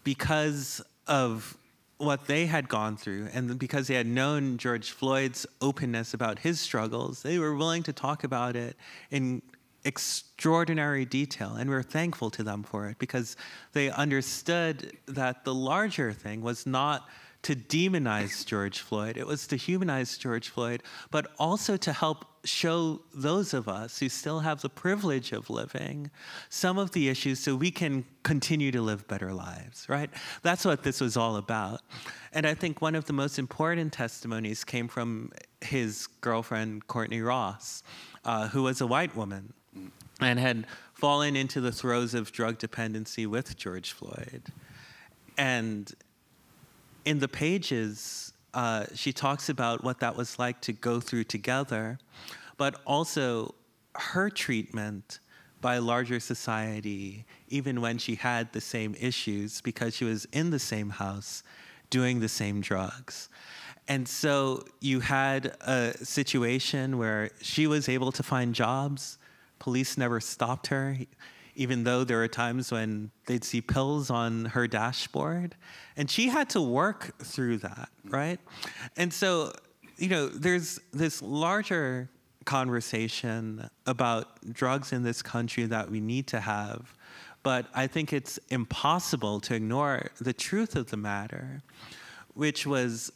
because of what they had gone through and because they had known George Floyd's openness about his struggles, they were willing to talk about it in extraordinary detail. And we're thankful to them for it because they understood that the larger thing was not to demonize George Floyd, it was to humanize George Floyd, but also to help show those of us who still have the privilege of living some of the issues so we can continue to live better lives, right? That's what this was all about. And I think one of the most important testimonies came from his girlfriend, Courtney Ross, uh, who was a white woman and had fallen into the throes of drug dependency with George Floyd. And in the pages, uh, she talks about what that was like to go through together, but also her treatment by larger society, even when she had the same issues, because she was in the same house doing the same drugs. And so you had a situation where she was able to find jobs. Police never stopped her even though there are times when they'd see pills on her dashboard. And she had to work through that, right? And so, you know, there's this larger conversation about drugs in this country that we need to have. But I think it's impossible to ignore the truth of the matter, which was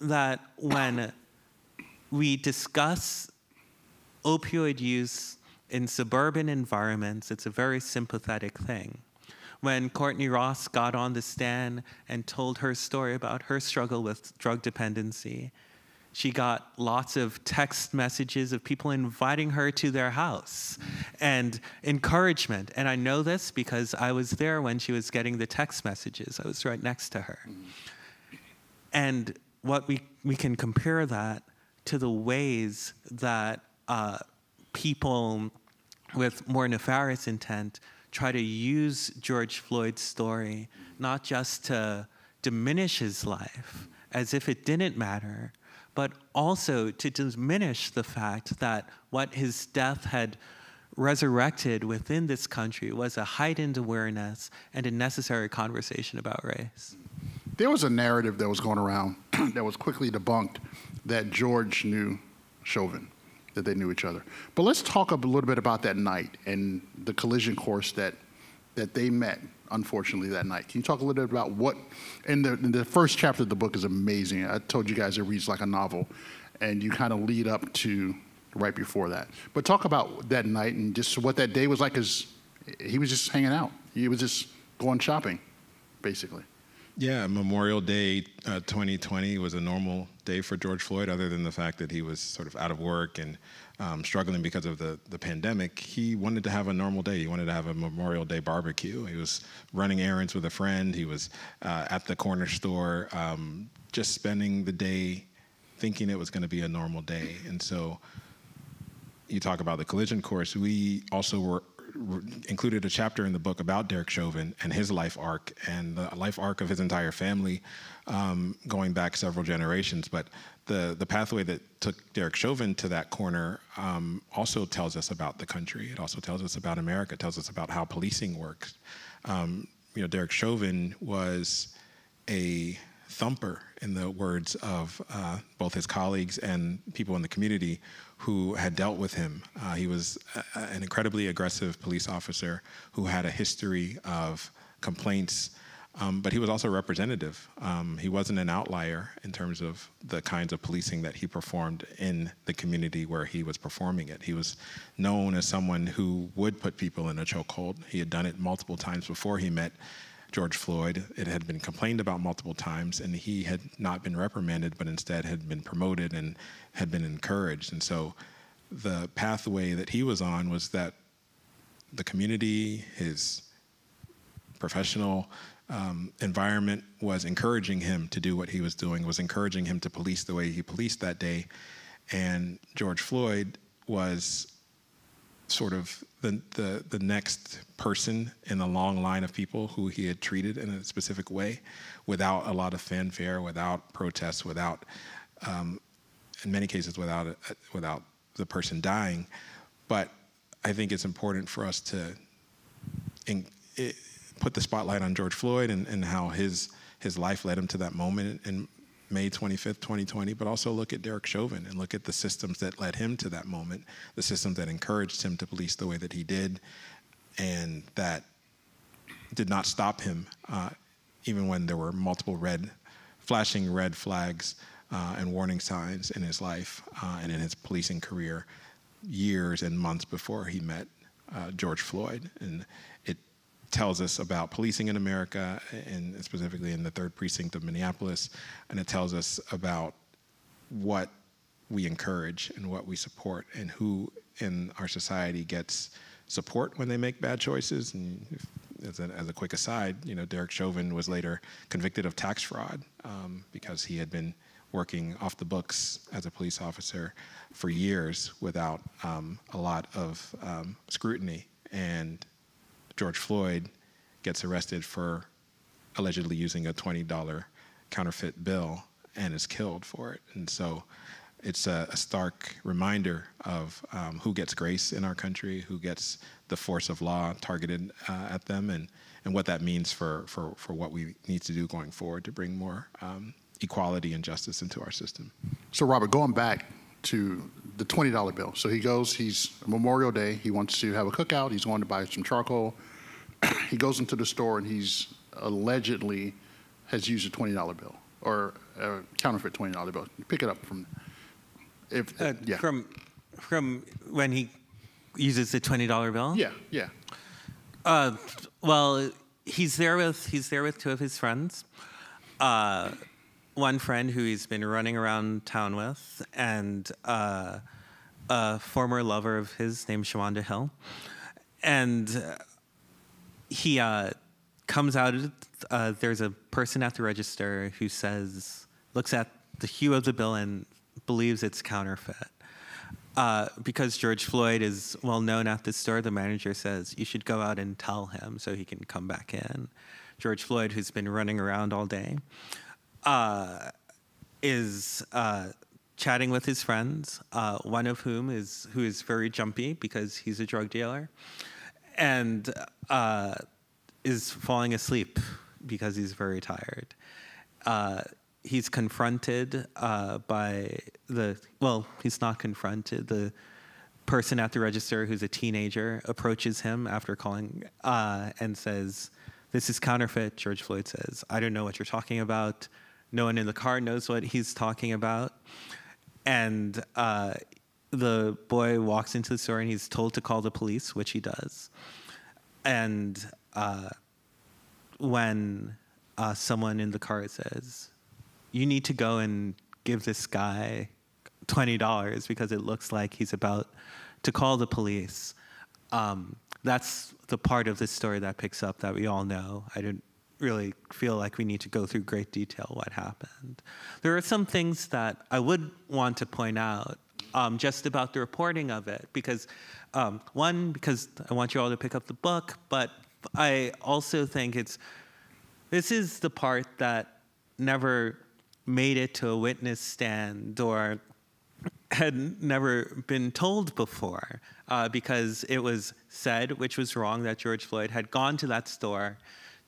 that when we discuss opioid use in suburban environments, it's a very sympathetic thing. When Courtney Ross got on the stand and told her story about her struggle with drug dependency, she got lots of text messages of people inviting her to their house and encouragement. And I know this because I was there when she was getting the text messages. I was right next to her. And what we, we can compare that to the ways that uh, people with more nefarious intent try to use George Floyd's story not just to diminish his life as if it didn't matter, but also to diminish the fact that what his death had resurrected within this country was a heightened awareness and a necessary conversation about race.
There was a narrative that was going around that was quickly debunked that George knew Chauvin that they knew each other. But let's talk a little bit about that night and the collision course that that they met. Unfortunately, that night. Can you talk a little bit about what? In the, the first chapter of the book is amazing. I told you guys it reads like a novel, and you kind of lead up to right before that. But talk about that night and just what that day was like. Cause he was just hanging out. He was just going shopping, basically.
Yeah, Memorial Day uh, 2020 was a normal day for George Floyd, other than the fact that he was sort of out of work and um, struggling because of the, the pandemic. He wanted to have a normal day. He wanted to have a Memorial Day barbecue. He was running errands with a friend. He was uh, at the corner store, um, just spending the day thinking it was going to be a normal day. And so you talk about the collision course. We also were included a chapter in the book about Derek Chauvin and his life arc and the life arc of his entire family, um, going back several generations. But the the pathway that took Derek Chauvin to that corner um, also tells us about the country. It also tells us about America. It tells us about how policing works. Um, you know, Derek Chauvin was a thumper, in the words of uh, both his colleagues and people in the community who had dealt with him. Uh, he was a, an incredibly aggressive police officer who had a history of complaints um, but he was also representative. Um, he wasn't an outlier in terms of the kinds of policing that he performed in the community where he was performing it. He was known as someone who would put people in a chokehold. He had done it multiple times before he met George Floyd. It had been complained about multiple times, and he had not been reprimanded, but instead had been promoted and had been encouraged. And so the pathway that he was on was that the community, his professional um, environment was encouraging him to do what he was doing, was encouraging him to police the way he policed that day. And George Floyd was sort of the, the, the next person in a long line of people who he had treated in a specific way without a lot of fanfare, without protests, without, um, in many cases, without, a, without the person dying. But I think it's important for us to in, it, put the spotlight on George Floyd and, and how his his life led him to that moment in May 25th, 2020, but also look at Derek Chauvin and look at the systems that led him to that moment, the systems that encouraged him to police the way that he did, and that did not stop him, uh, even when there were multiple red, flashing red flags uh, and warning signs in his life uh, and in his policing career, years and months before he met uh, George Floyd. And tells us about policing in America, and specifically in the third precinct of Minneapolis, and it tells us about what we encourage and what we support, and who in our society gets support when they make bad choices. And as a, as a quick aside, you know, Derek Chauvin was later convicted of tax fraud um, because he had been working off the books as a police officer for years without um, a lot of um, scrutiny. And George Floyd gets arrested for allegedly using a $20 counterfeit bill and is killed for it. And so it's a, a stark reminder of um, who gets grace in our country, who gets the force of law targeted uh, at them, and, and what that means for, for, for what we need to do going forward to bring more um, equality and justice into our system.
So, Robert, going back to the $20 bill. So he goes, he's Memorial Day, he wants to have a cookout, he's going to buy some charcoal, he goes into the store and he's allegedly has used a twenty dollar bill or a counterfeit twenty dollar bill. Pick it up from if
Uh,
yeah
From from when he uses the twenty dollar bill.
yeah yeah
Uh, well, he's there with he's there with two of his friends. Uh, one friend who he's been running around town with, and uh, a former lover of his named Shawanda Hill, and uh, he uh, comes out. Uh, there's a person at the register who says, looks at the hue of the bill and believes it's counterfeit. Uh, because George Floyd is well known at the store, the manager says you should go out and tell him so he can come back in. George Floyd, who's been running around all day, uh, is uh, chatting with his friends. Uh, one of whom is who is very jumpy because he's a drug dealer, and uh, is falling asleep because he's very tired. Uh, he's confronted uh, by the, well, he's not confronted. The person at the register who's a teenager approaches him after calling uh, and says, This is counterfeit. George Floyd says, I don't know what you're talking about. No one in the car knows what he's talking about. And uh, the boy walks into the store and he's told to call the police, which he does. And uh, when uh, someone in the car says, "You need to go and give this guy twenty dollars because it looks like he's about to call the police," um, that's the part of this story that picks up that we all know. I didn't really feel like we need to go through great detail what happened. There are some things that I would want to point out um, just about the reporting of it because um, one because I want you all to pick up the book, but I also think it's this is the part that never made it to a witness stand or had never been told before uh, because it was said, which was wrong, that George Floyd had gone to that store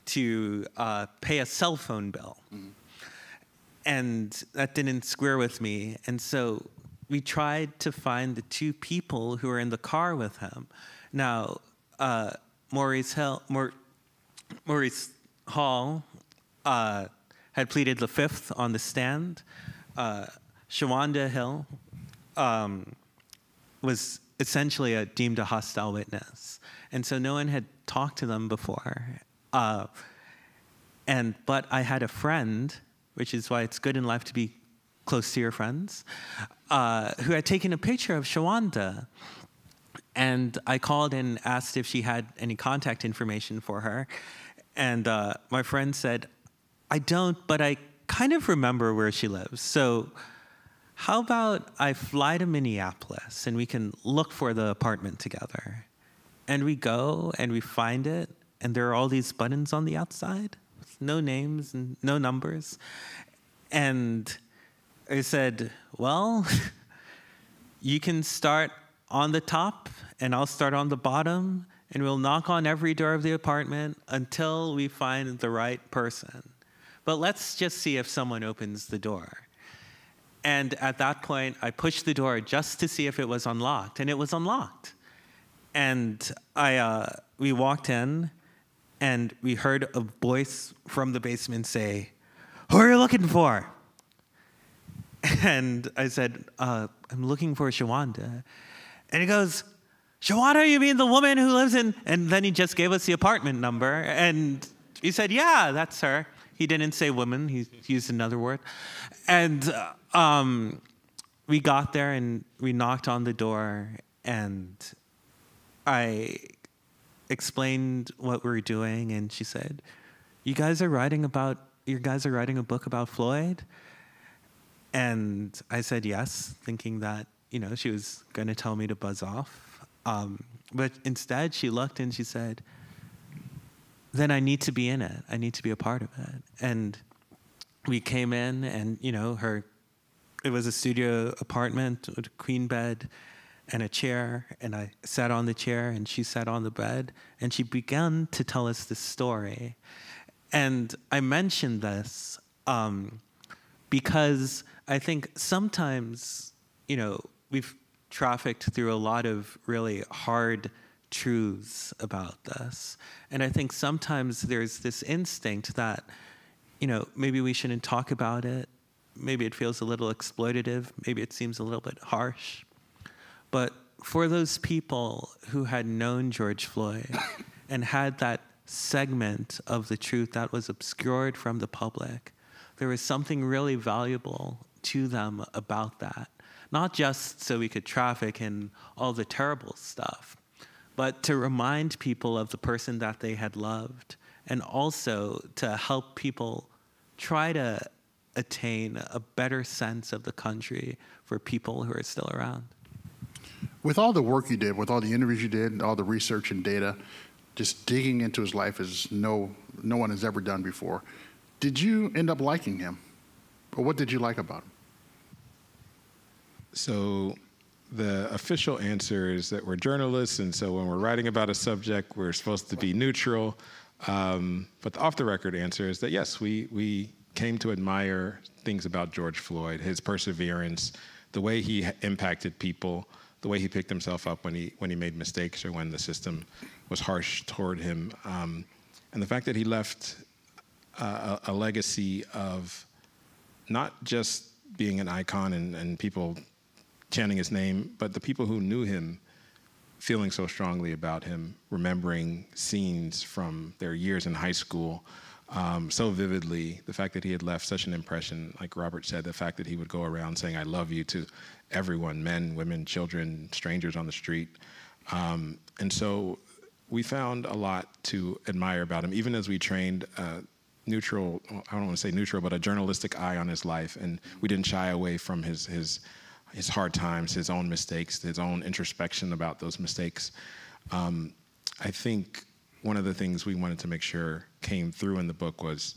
to uh, pay a cell phone bill. Mm-hmm. and that didn't square with me. And so we tried to find the two people who were in the car with him. Now, uh, Maurice Hill, Maurice Hall uh, had pleaded the fifth on the stand. Uh, Shawanda Hill um, was essentially a, deemed a hostile witness, and so no one had talked to them before. Uh, and but I had a friend, which is why it's good in life to be close to your friends, uh, who had taken a picture of Shawanda. And I called and asked if she had any contact information for her. And uh, my friend said, I don't, but I kind of remember where she lives. So, how about I fly to Minneapolis and we can look for the apartment together? And we go and we find it, and there are all these buttons on the outside, no names and no numbers. And I said, Well, you can start on the top, and I'll start on the bottom, and we'll knock on every door of the apartment until we find the right person. But let's just see if someone opens the door. And at that point, I pushed the door just to see if it was unlocked, and it was unlocked. And I, uh, we walked in, and we heard a voice from the basement say, Who are you looking for? And I said, uh, I'm looking for Shawanda. And he goes, Shawanda, you mean the woman who lives in. And then he just gave us the apartment number. And he said, Yeah, that's her. He didn't say woman, he used another word. And um, we got there and we knocked on the door, and I explained what we were doing, and she said, "You guys are writing about you guys are writing a book about Floyd." And I said yes, thinking that you know she was going to tell me to buzz off. Um, but instead, she looked and she said, then I need to be in it. I need to be a part of it. And we came in, and you know, her. It was a studio apartment with a queen bed and a chair, and I sat on the chair, and she sat on the bed, and she began to tell us the story. And I mentioned this um, because I think sometimes, you know, we've trafficked through a lot of really hard truths about this. And I think sometimes there's this instinct that, you know, maybe we shouldn't talk about it. Maybe it feels a little exploitative. Maybe it seems a little bit harsh. But for those people who had known George Floyd and had that segment of the truth that was obscured from the public, there was something really valuable to them about that. Not just so we could traffic in all the terrible stuff, but to remind people of the person that they had loved, and also to help people try to attain a better sense of the country for people who are still around.
With all the work you did, with all the interviews you did, all the research and data, just digging into his life as no no one has ever done before, did you end up liking him, or what did you like about him?
So the official answer is that we're journalists, and so when we're writing about a subject, we're supposed to be neutral. Um, but the off the record answer is that yes, we, we came to admire things about George Floyd, his perseverance, the way he impacted people, the way he picked himself up when he, when he made mistakes or when the system was harsh toward him, um, and the fact that he left a, a legacy of not just being an icon and, and people chanting his name, but the people who knew him feeling so strongly about him, remembering scenes from their years in high school um, so vividly, the fact that he had left such an impression, like Robert said, the fact that he would go around saying, I love you to everyone men, women, children, strangers on the street. Um, and so we found a lot to admire about him, even as we trained. Uh, neutral i don't want to say neutral but a journalistic eye on his life and we didn't shy away from his his his hard times, his own mistakes, his own introspection about those mistakes. Um, I think one of the things we wanted to make sure came through in the book was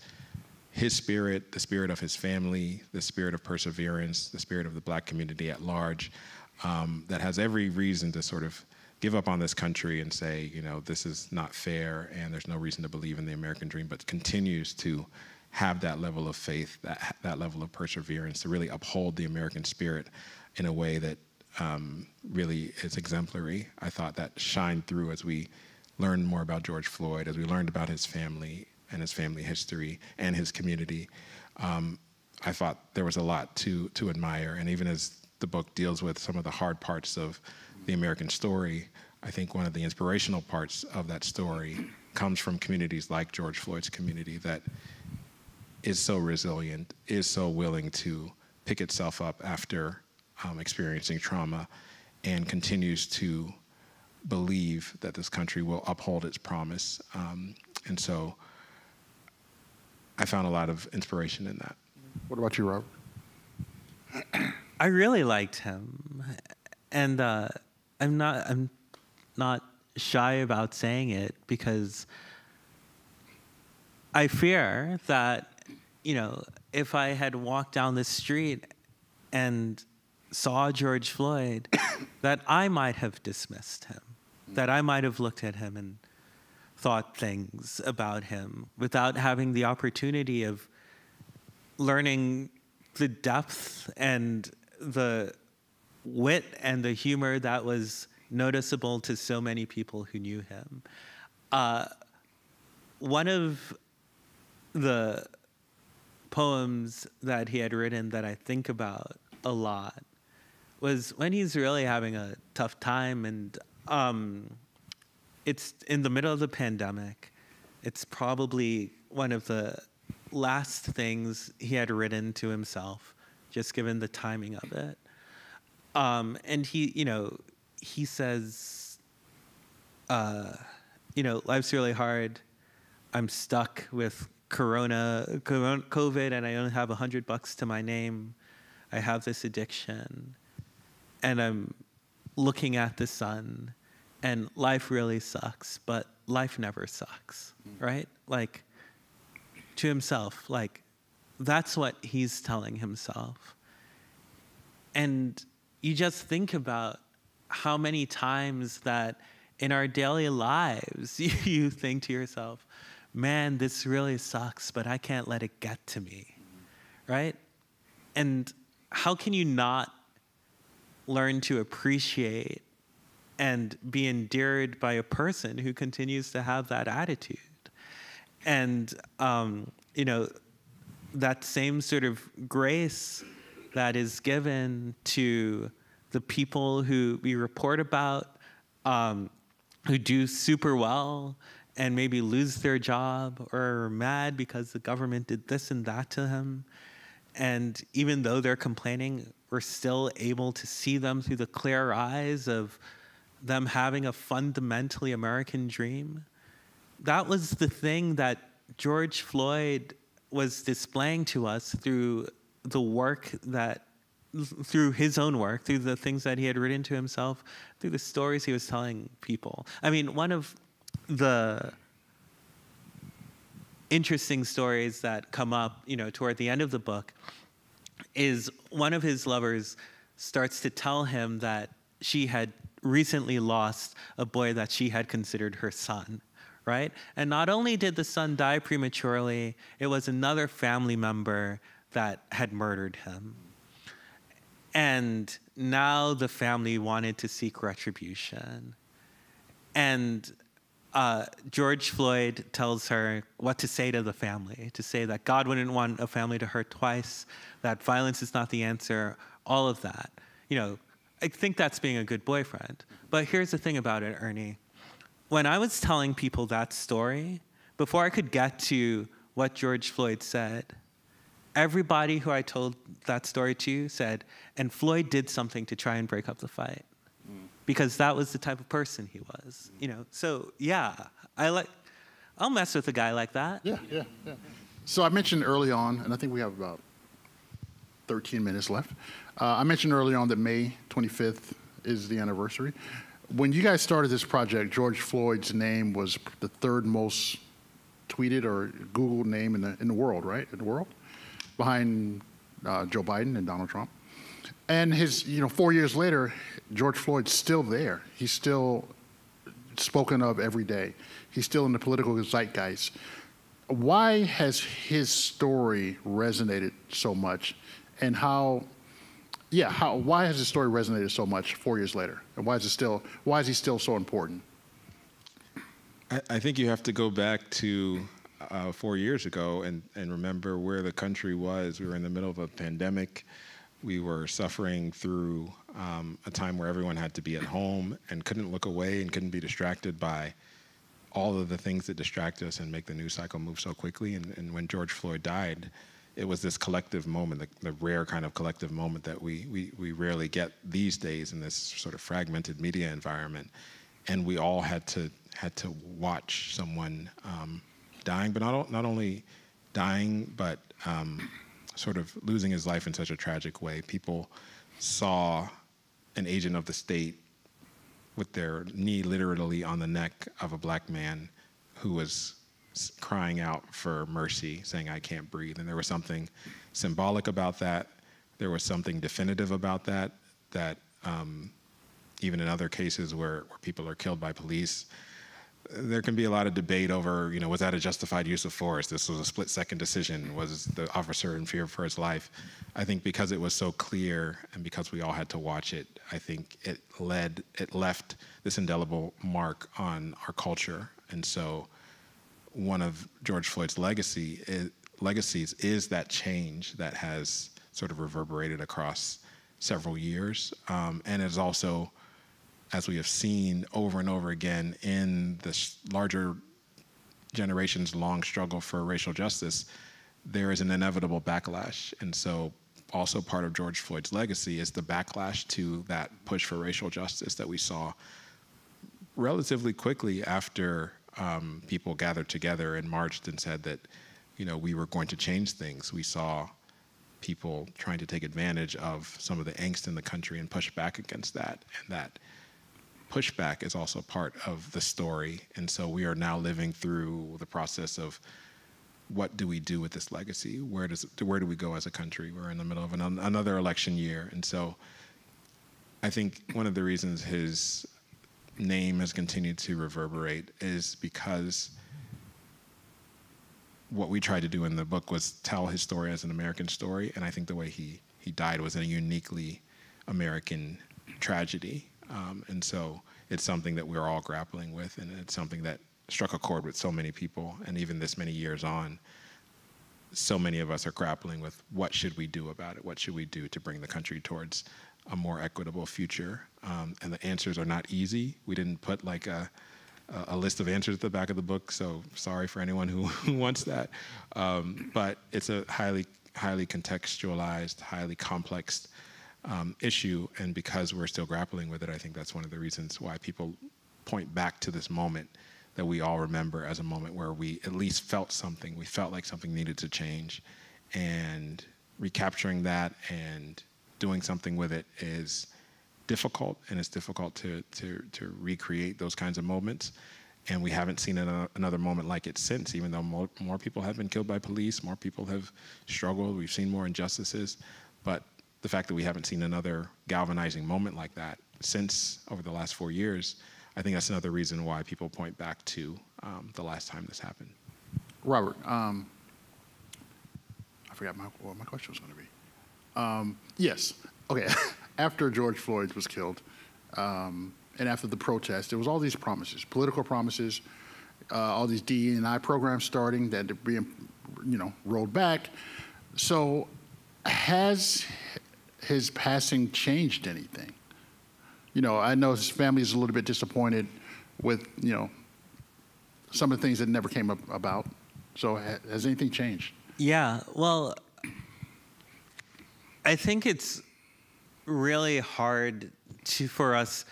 his spirit, the spirit of his family, the spirit of perseverance, the spirit of the black community at large, um, that has every reason to sort of give up on this country and say, you know, this is not fair and there's no reason to believe in the American dream, but continues to have that level of faith, that, that level of perseverance, to really uphold the American spirit in a way that um, really is exemplary. I thought that shined through as we learned more about George Floyd, as we learned about his family and his family history and his community. Um, I thought there was a lot to to admire, and even as the book deals with some of the hard parts of the American story, I think one of the inspirational parts of that story comes from communities like George Floyd's community that is so resilient, is so willing to pick itself up after um, experiencing trauma, and continues to believe that this country will uphold its promise. Um, and so I found a lot of inspiration in that.
What about you, Rob?
I really liked him, and uh, I'm not I'm not shy about saying it because I fear that you know if I had walked down the street and saw George Floyd, that I might have dismissed him, that I might have looked at him and thought things about him without having the opportunity of learning the depth and the wit and the humor that was noticeable to so many people who knew him. Uh, one of the poems that he had written that I think about a lot was when he's really having a tough time and um, it's in the middle of the pandemic. It's probably one of the last things he had written to himself, just given the timing of it. Um, and he, you know, he says, uh, you know, life's really hard. I'm stuck with corona, COVID, and I only have a hundred bucks to my name. I have this addiction, and I'm looking at the sun, and life really sucks, but life never sucks, mm. right? Like to himself, like that's what he's telling himself. And you just think about how many times that in our daily lives you think to yourself, man, this really sucks, but I can't let it get to me, mm. right? And how can you not learn to appreciate and be endeared by a person who continues to have that attitude? And, um, you know, that same sort of grace that is given to the people who we report about, um, who do super well and maybe lose their job or are mad because the government did this and that to them. And even though they're complaining, we're still able to see them through the clear eyes of them having a fundamentally American dream. That was the thing that George Floyd was displaying to us through the work that through his own work, through the things that he had written to himself, through the stories he was telling people. I mean, one of the interesting stories that come up, you know, toward the end of the book is one of his lovers starts to tell him that she had recently lost a boy that she had considered her son right? And not only did the son die prematurely, it was another family member that had murdered him. And now the family wanted to seek retribution. And uh, George Floyd tells her what to say to the family to say that God wouldn't want a family to hurt twice, that violence is not the answer, all of that. You know, I think that's being a good boyfriend. But here's the thing about it, Ernie when I was telling people that story, before I could get to what George Floyd said, everybody who I told that story to said, and Floyd did something to try and break up the fight. Because that was the type of person he was, you know. So yeah, I like, I'll mess with a guy like that.
Yeah, yeah, yeah. So I mentioned early on, and I think we have about 13 minutes left. Uh, I mentioned early on that May 25th is the anniversary. When you guys started this project, George Floyd's name was the third most tweeted or Googled name in the, in the world, right? In the world, behind uh, Joe Biden and Donald Trump. And his, you know, four years later, George Floyd's still there. He's still spoken of every day. He's still in the political zeitgeist. why has his story resonated so much, and how, yeah, how why has his story resonated so much four years later, and why is it still why is he still so important?
I, think you have to go back to uh, four years ago and, and remember where the country was. We were in the middle of a pandemic. We were suffering through um, a time where everyone had to be at home and couldn't look away and couldn't be distracted by all of the things that distract us and make the news cycle move so quickly. And, and when George Floyd died, it was this collective moment, the, the, rare kind of collective moment that we, we, we rarely get these days in this sort of fragmented media environment. And we all had to, had to watch someone um, dying, but not, not only dying, but um, sort of losing his life in such a tragic way. People saw an agent of the state with their knee literally on the neck of a black man who was crying out for mercy, saying, I can't breathe. And there was something symbolic about that. There was something definitive about that, that um, even in other cases where, where people are killed by police, there can be a lot of debate over, you know, was that a justified use of force? This was a split second decision. Was the officer in fear for his life? I think because it was so clear and because we all had to watch it, I think it led, it left this indelible mark on our culture. And so one of George Floyd's legacy is, legacies is that change that has sort of reverberated across several years. Um, and it's also as we have seen over and over again in this larger generation's long struggle for racial justice, there is an inevitable backlash. And so, also part of George Floyd's legacy is the backlash to that push for racial justice that we saw relatively quickly after um, people gathered together and marched and said that, you know, we were going to change things. We saw people trying to take advantage of some of the angst in the country and push back against that, and that pushback is also part of the story. And so we are now living through the process of what do we do with this legacy? Where does where do we go as a country? We're in the middle of an, another election year, and so I think one of the reasons his name has continued to reverberate is because what we tried to do in the book was tell his story as an American story, and I think the way he he died was a uniquely American tragedy. Um, and so it's something that we're all grappling with, and it's something that struck a chord with so many people. And even this many years on, so many of us are grappling with what should we do about it? What should we do to bring the country towards a more equitable future? Um, and the answers are not easy. We didn't put like a a list of answers at the back of the book, so sorry for anyone who, wants that. Um, but it's a highly, highly contextualized, highly complex um, issue, and because we're still grappling with it, I think that's one of the reasons why people point back to this moment that we all remember as a moment where we at least felt something. We felt like something needed to change, and recapturing that and doing something with it is difficult, and it's difficult to to to recreate those kinds of moments. And we haven't seen another moment like it since, even though more, more people have been killed by police, more people have struggled, we've seen more injustices. But the fact that we haven't seen another galvanizing moment like that since over the last four years, I think that's another reason why people point back to um, the last time this happened.
Robert, um, I forgot my, what my question was going to be. Um, yes, okay. after George Floyd was killed, um, and after the protest, there was all these promises, political promises, uh, all these DE and I programs starting that being, you know, rolled back. So, has his passing changed anything? You know, I know his family is a little bit disappointed with, you know, some of the things that never came up about. So has anything changed?
Yeah, well, I think it's really hard to, for us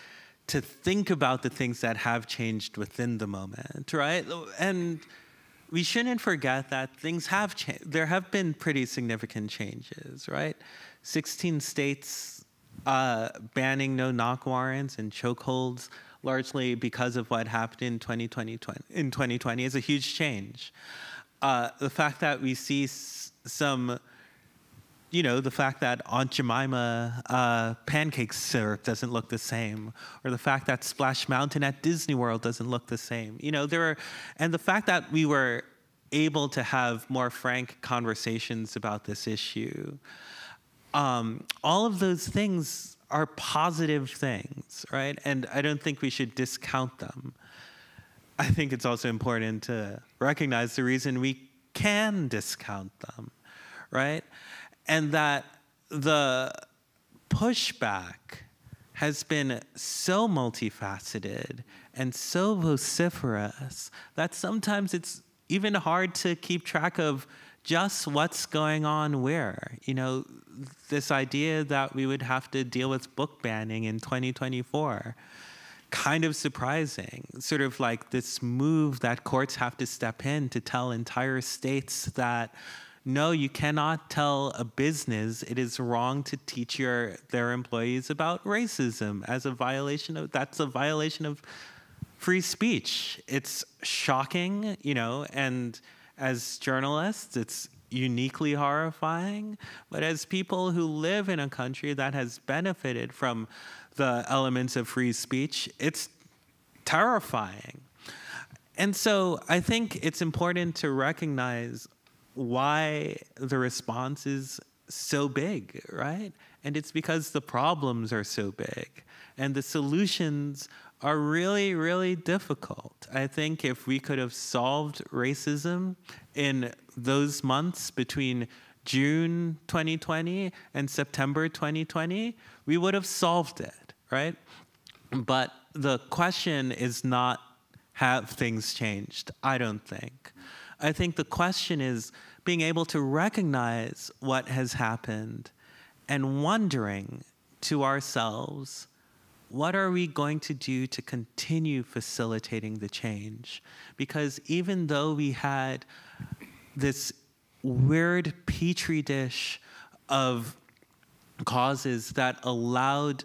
to think about the things that have changed within the moment, right? And we shouldn't forget that things have changed. There have been pretty significant changes, right? 16 states uh, banning no knock warrants and chokeholds, largely because of what happened in 2020, in 2020 is a huge change. Uh, the fact that we see some, you know, the fact that Aunt Jemima uh, pancake syrup doesn't look the same, or the fact that Splash Mountain at Disney World doesn't look the same. You know, there are, and the fact that we were able to have more frank conversations about this issue. Um, all of those things are positive things, right? And I don't think we should discount them. I think it's also important to recognize the reason we can discount them, right? And that the pushback has been so multifaceted and so vociferous that sometimes it's even hard to keep track of just what's going on where. You know, this idea that we would have to deal with book banning in 2024 kind of surprising. Sort of like this move that courts have to step in to tell entire states that no, you cannot tell a business it is wrong to teach your their employees about racism as a violation of that's a violation of free speech. It's shocking, you know, and as journalists, it's uniquely horrifying. But as people who live in a country that has benefited from the elements of free speech, it's terrifying. And so I think it's important to recognize why the response is so big, right? And it's because the problems are so big and the solutions are really, really difficult. I think if we could have solved racism in those months between June 2020 and September 2020, we would have solved it, right? But the question is not have things changed? I don't think. I think the question is being able to recognize what has happened and wondering to ourselves what are we going to do to continue facilitating the change? Because even though we had this weird petri dish of causes that allowed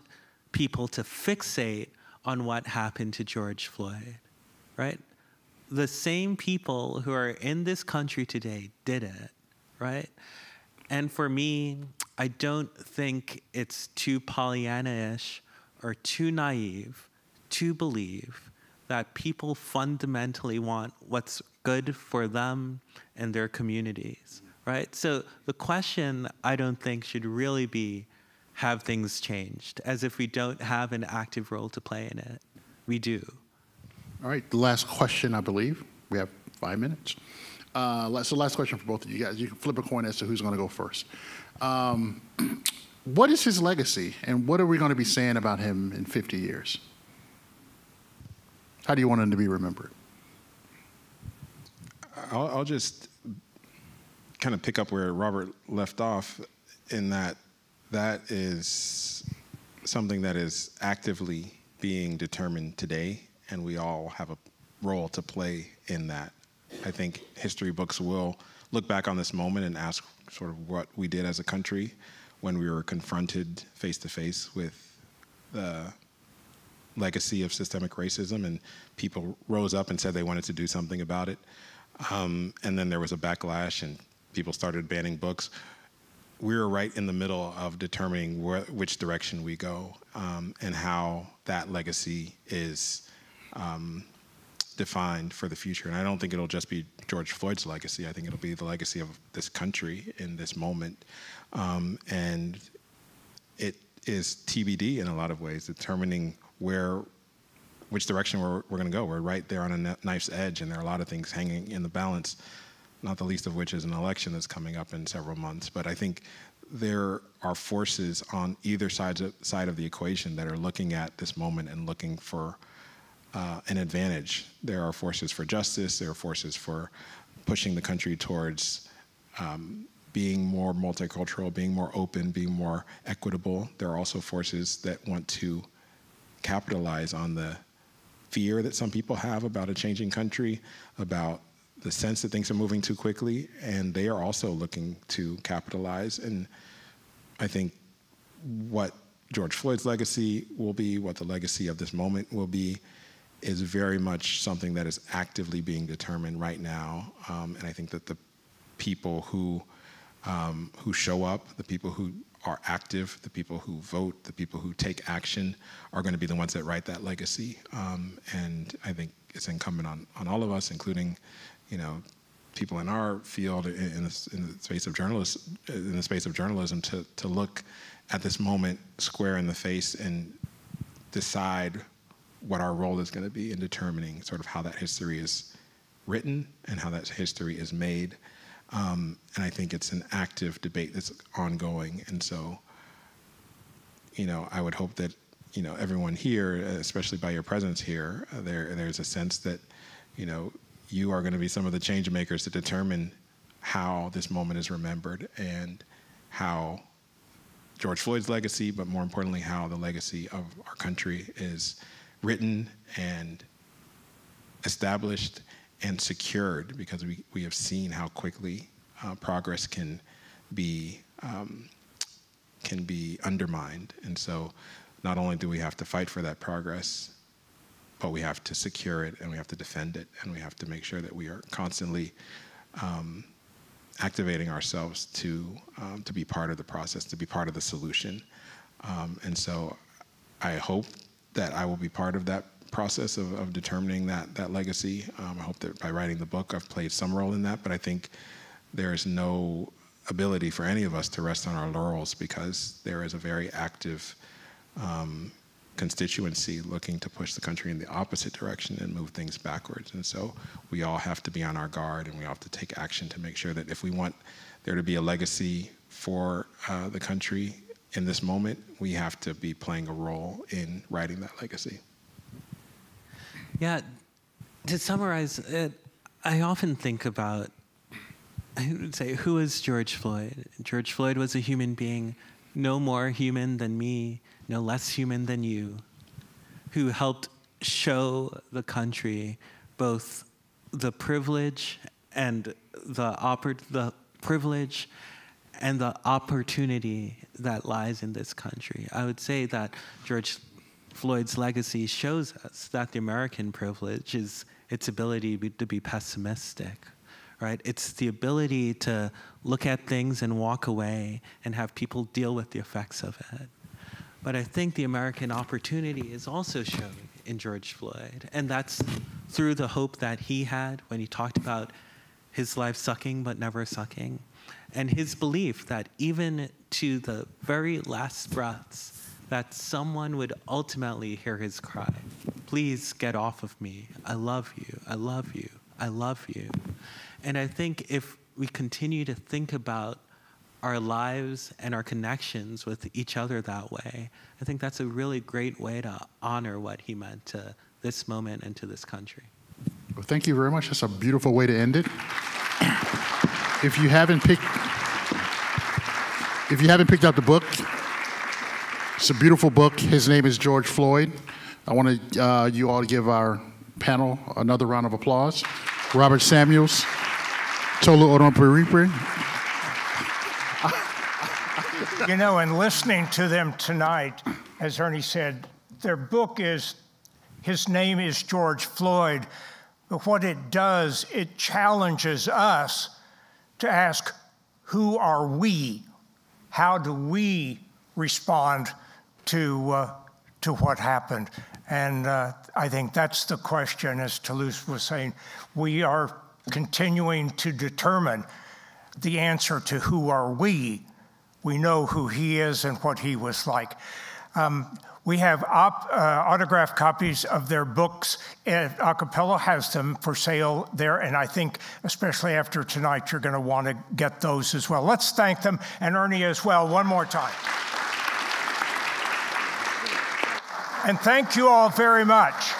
people to fixate on what happened to George Floyd, right? The same people who are in this country today did it, right? And for me, I don't think it's too Pollyanna ish are too naive to believe that people fundamentally want what's good for them and their communities, right? So the question I don't think should really be have things changed, as if we don't have an active role to play in it. We do.
All right, the last question, I believe. We have five minutes. Uh, so last question for both of you guys. You can flip a coin as to who's going to go first. Um, what is his legacy, and what are we going to be saying about him in 50 years? How do you want him to be remembered?
I'll, I'll just kind of pick up where Robert left off in that that is something that is actively being determined today, and we all have a role to play in that. I think history books will look back on this moment and ask sort of what we did as a country when we were confronted face to face with the legacy of systemic racism, and people rose up and said they wanted to do something about it. Um, and then there was a backlash, and people started banning books. We were right in the middle of determining wh- which direction we go um, and how that legacy is um, defined for the future. And I don't think it'll just be George Floyd's legacy. I think it'll be the legacy of this country in this moment. Um, and it is TBD in a lot of ways, determining where, which direction we're, we're going to go. We're right there on a knife's edge, and there are a lot of things hanging in the balance, not the least of which is an election that's coming up in several months. But I think there are forces on either side of, side of the equation that are looking at this moment and looking for uh, an advantage. There are forces for justice, there are forces for pushing the country towards um, being more multicultural, being more open, being more equitable. There are also forces that want to capitalize on the fear that some people have about a changing country, about the sense that things are moving too quickly, and they are also looking to capitalize. And I think what George Floyd's legacy will be, what the legacy of this moment will be, is very much something that is actively being determined right now. Um, and I think that the people who um, who show up, the people who are active, the people who vote, the people who take action are going to be the ones that write that legacy. Um, and I think it's incumbent on, on all of us, including, you know, people in our field in, in, the, in the space of journalists in the space of journalism to to look at this moment square in the face and decide what our role is going to be in determining sort of how that history is written and how that history is made. Um, and I think it's an active debate that's ongoing. And so, you know, I would hope that, you know, everyone here, especially by your presence here, uh, there there's a sense that, you know, you are going to be some of the change makers to determine how this moment is remembered and how George Floyd's legacy, but more importantly, how the legacy of our country is written and established and secured because we, we have seen how quickly uh, progress can be um, can be undermined. And so not only do we have to fight for that progress, but we have to secure it and we have to defend it and we have to make sure that we are constantly um, activating ourselves to um, to be part of the process, to be part of the solution. Um, and so I hope that I will be part of that process of, of determining that that legacy. Um, I hope that by writing the book, I've played some role in that. But I think there is no ability for any of us to rest on our laurels because there is a very active um, constituency looking to push the country in the opposite direction and move things backwards. And so we all have to be on our guard and we all have to take action to make sure that if we want there to be a legacy for uh, the country in this moment, we have to be playing a role in writing that legacy.
Yeah, to summarize it, I often think about, I would say, who is George Floyd? George Floyd was a human being, no more human than me, no less human than you, who helped show the country both the privilege and the, oppor- the privilege and the opportunity that lies in this country. I would say that George Floyd's legacy shows us that the American privilege is its ability to be pessimistic, right? It's the ability to look at things and walk away and have people deal with the effects of it. But I think the American opportunity is also shown in George Floyd, and that's through the hope that he had when he talked about his life sucking but never sucking, and his belief that even to the very last breaths, that someone would ultimately hear his cry Please get off of me. I love you. I love you. I love you. And I think if we continue to think about our lives and our connections with each other that way, I think that's a really great way to honor what he meant to this moment and to this country.
Well, thank you very much. That's a beautiful way to end it. If you haven't picked, if you haven't picked up the book, it's a beautiful book. His name is George Floyd. I want to, uh, you all to give our panel another round of applause. Robert Samuels, Tolu Olorunnipa.
You know, in listening to them tonight, as Ernie said, their book is, his name is George Floyd. But what it does, it challenges us to ask, who are we? How do we respond to, uh, to what happened. And uh, I think that's the question, as Toluse was saying. We are continuing to determine the answer to who are we. We know who he is and what he was like. Um, we have op, uh, autographed copies of their books. A Cappella has them for sale there, and I think, especially after tonight, you're going to want to get those as well. Let's thank them and Ernie as well one more time. And thank you all very much.